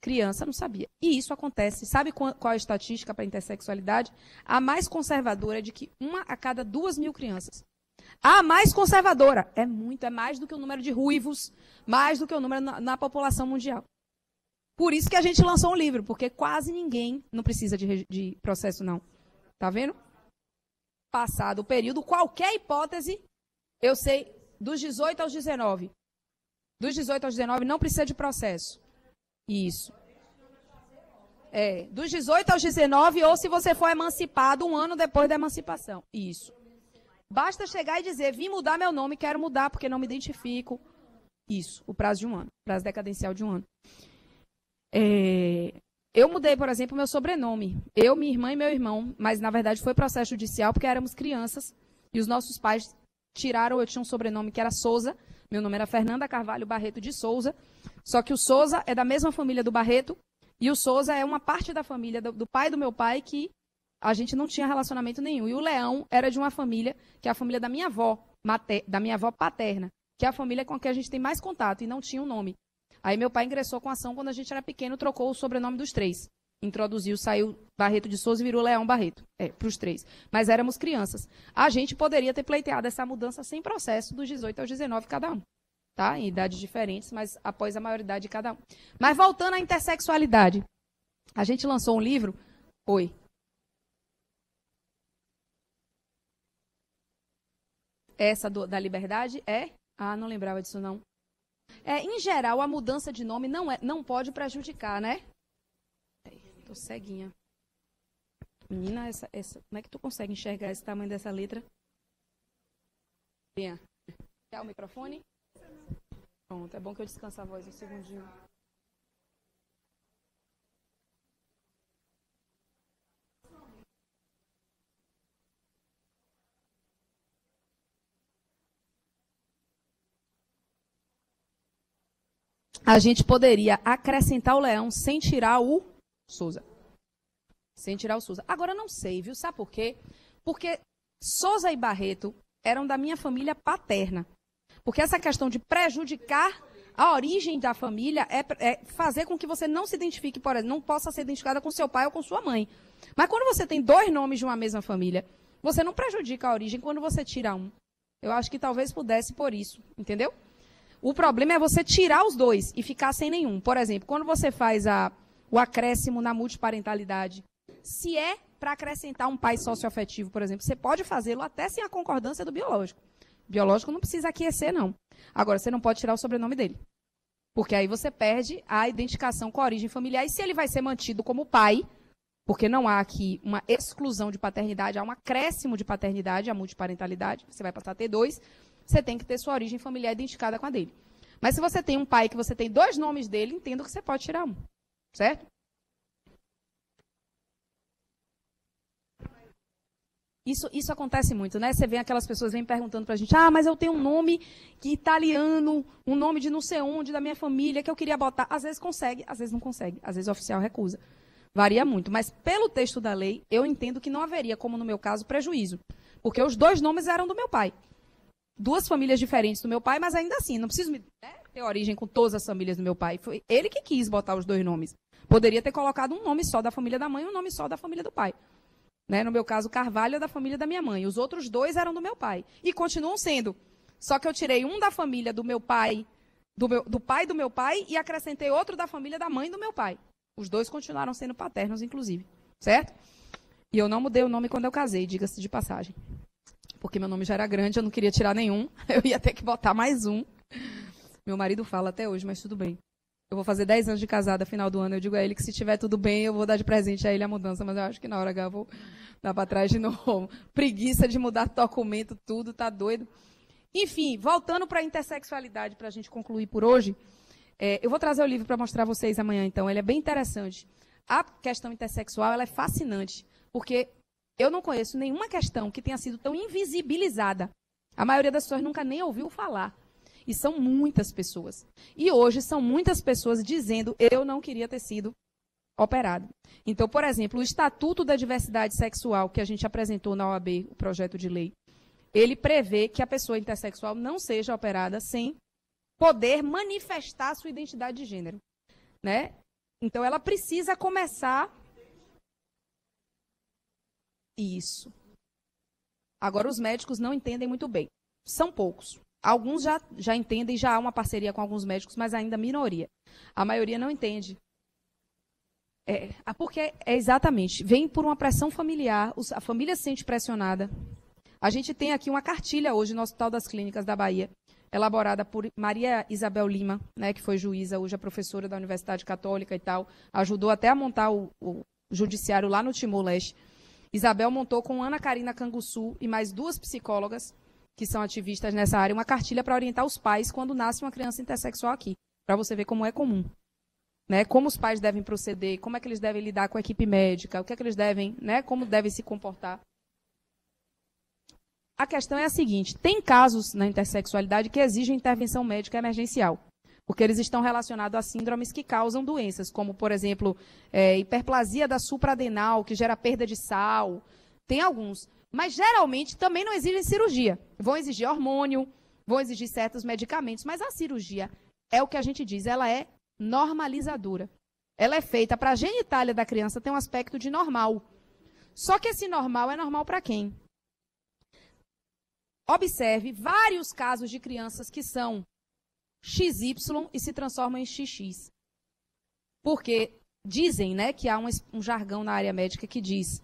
S1: Criança não sabia. E isso acontece. Sabe qual é a estatística para a intersexualidade? A mais conservadora é de que uma a cada duas mil crianças. A mais conservadora é muito, é mais do que o número de ruivos, mais do que o número na, na população mundial. Por isso que a gente lançou um livro, porque quase ninguém não precisa de, de processo, não. Tá vendo? Passado o período, qualquer hipótese, eu sei, dos 18 aos 19. Dos 18 aos 19 não precisa de processo. Isso. É, dos 18 aos 19, ou se você for emancipado um ano depois da emancipação. Isso. Basta chegar e dizer, vim mudar meu nome, quero mudar porque não me identifico. Isso, o prazo de um ano, prazo decadencial de um ano. É, eu mudei, por exemplo, meu sobrenome. Eu, minha irmã e meu irmão, mas na verdade foi processo judicial porque éramos crianças e os nossos pais tiraram, eu tinha um sobrenome que era Souza, meu nome era Fernanda Carvalho Barreto de Souza, só que o Souza é da mesma família do Barreto, e o Souza é uma parte da família do, do pai do meu pai que a gente não tinha relacionamento nenhum. E o Leão era de uma família, que é a família da minha avó, mater, da minha avó paterna, que é a família com a que a gente tem mais contato, e não tinha um nome. Aí meu pai ingressou com ação quando a gente era pequeno, trocou o sobrenome dos três. Introduziu, saiu Barreto de Souza e virou Leão Barreto. É, para os três. Mas éramos crianças. A gente poderia ter pleiteado essa mudança sem processo dos 18 aos 19 cada um tá? Em idades diferentes, mas após a maioridade de cada um. Mas voltando à intersexualidade. A gente lançou um livro. Oi. Essa do, da liberdade é? Ah, não lembrava disso não. É, em geral, a mudança de nome não, é, não pode prejudicar, né? Tô ceguinha. Menina, essa, essa, como é que tu consegue enxergar esse tamanho dessa letra? Bem, quer o microfone? Pronto, é bom que eu descanse a voz um segundinho. A gente poderia acrescentar o leão sem tirar o Souza. Sem tirar o Souza. Agora não sei, viu? Sabe por quê? Porque Souza e Barreto eram da minha família paterna. Porque essa questão de prejudicar a origem da família é, é, fazer com que você não se identifique, por exemplo, não possa ser identificada com seu pai ou com sua mãe. Mas quando você tem dois nomes de uma mesma família, você não prejudica a origem quando você tira um. Eu acho que talvez pudesse por isso, entendeu? O problema é você tirar os dois e ficar sem nenhum. Por exemplo, quando você faz a, o acréscimo na multiparentalidade, se é para acrescentar um pai socioafetivo, por exemplo, você pode fazê-lo até sem a concordância do biológico. Biológico não precisa aquecer, não. Agora, você não pode tirar o sobrenome dele. Porque aí você perde a identificação com a origem familiar. E se ele vai ser mantido como pai, porque não há aqui uma exclusão de paternidade, há um acréscimo de paternidade, a multiparentalidade, você vai passar a ter dois, você tem que ter sua origem familiar identificada com a dele. Mas se você tem um pai que você tem dois nomes dele, entendo que você pode tirar um. Certo? Isso, isso acontece muito, né? Você vê aquelas pessoas vêm perguntando pra gente: ah, mas eu tenho um nome que italiano, um nome de não sei onde, da minha família, que eu queria botar. Às vezes consegue, às vezes não consegue, às vezes o oficial recusa. Varia muito. Mas pelo texto da lei, eu entendo que não haveria, como no meu caso, prejuízo. Porque os dois nomes eram do meu pai duas famílias diferentes do meu pai, mas ainda assim, não preciso me, né, ter origem com todas as famílias do meu pai. Foi ele que quis botar os dois nomes. Poderia ter colocado um nome só da família da mãe e um nome só da família do pai. Né? No meu caso, Carvalho é da família da minha mãe. Os outros dois eram do meu pai. E continuam sendo. Só que eu tirei um da família do meu pai, do, meu, do pai do meu pai, e acrescentei outro da família da mãe do meu pai. Os dois continuaram sendo paternos, inclusive. Certo? E eu não mudei o nome quando eu casei, diga-se de passagem porque meu nome já era grande, eu não queria tirar nenhum, eu ia ter que botar mais um. Meu marido fala até hoje, mas tudo bem. Eu vou fazer 10 anos de casada final do ano, eu digo a ele que se tiver tudo bem, eu vou dar de presente a ele a mudança, mas eu acho que na hora H eu vou dar para trás de novo. Preguiça de mudar documento, tudo, tá doido. Enfim, voltando para a intersexualidade, para a gente concluir por hoje, é, eu vou trazer o livro para mostrar a vocês amanhã, então. Ele é bem interessante. A questão intersexual ela é fascinante, porque eu não conheço nenhuma questão que tenha sido tão invisibilizada. A maioria das pessoas nunca nem ouviu falar. E são muitas pessoas. E hoje são muitas pessoas dizendo: eu não queria ter sido operado. Então, por exemplo, o Estatuto da Diversidade Sexual que a gente apresentou na OAB, o projeto de lei, ele prevê que a pessoa intersexual não seja operada sem poder manifestar sua identidade de gênero, né? Então ela precisa começar isso. Agora, os médicos não entendem muito bem. São poucos. Alguns já, já entendem, já há uma parceria com alguns médicos, mas ainda minoria. A maioria não entende. É, porque é exatamente, vem por uma pressão familiar, a família se sente pressionada. A gente tem aqui uma cartilha hoje no Hospital das Clínicas da Bahia, elaborada por Maria Isabel Lima, né, que foi juíza, hoje é professora da Universidade Católica e tal, ajudou até a montar o, o judiciário lá no Timor-Leste. Isabel montou com Ana Karina Canguçu e mais duas psicólogas que são ativistas nessa área uma cartilha para orientar os pais quando nasce uma criança intersexual aqui, para você ver como é comum. Né, como os pais devem proceder, como é que eles devem lidar com a equipe médica, o que é que eles devem, né, como devem se comportar. A questão é a seguinte: tem casos na intersexualidade que exigem intervenção médica emergencial porque eles estão relacionados a síndromes que causam doenças, como, por exemplo, é, hiperplasia da supradenal, que gera perda de sal. Tem alguns. Mas, geralmente, também não exigem cirurgia. Vão exigir hormônio, vão exigir certos medicamentos, mas a cirurgia é o que a gente diz, ela é normalizadora. Ela é feita para a genitália da criança ter um aspecto de normal. Só que esse normal é normal para quem? Observe vários casos de crianças que são XY e se transforma em XX. Porque dizem né, que há um, um jargão na área médica que diz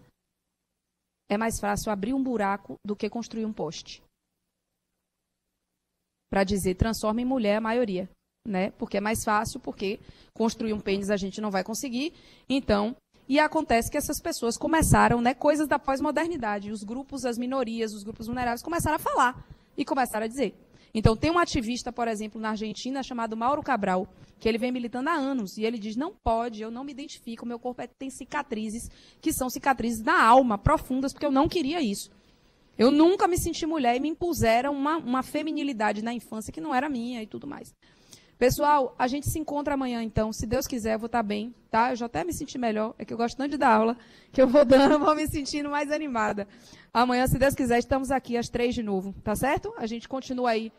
S1: é mais fácil abrir um buraco do que construir um poste. Para dizer transforma em mulher a maioria. Né? Porque é mais fácil, porque construir um pênis a gente não vai conseguir. Então, e acontece que essas pessoas começaram, né, coisas da pós-modernidade. Os grupos, as minorias, os grupos vulneráveis começaram a falar e começaram a dizer. Então, tem um ativista, por exemplo, na Argentina, chamado Mauro Cabral, que ele vem militando há anos, e ele diz: não pode, eu não me identifico, meu corpo é, tem cicatrizes, que são cicatrizes da alma, profundas, porque eu não queria isso. Eu nunca me senti mulher e me impuseram uma, uma feminilidade na infância que não era minha e tudo mais. Pessoal, a gente se encontra amanhã, então. Se Deus quiser, eu vou estar bem, tá? Eu já até me senti melhor. É que eu gosto tanto de dar aula, que eu vou dando, vou me sentindo mais animada. Amanhã, se Deus quiser, estamos aqui às três de novo, tá certo? A gente continua aí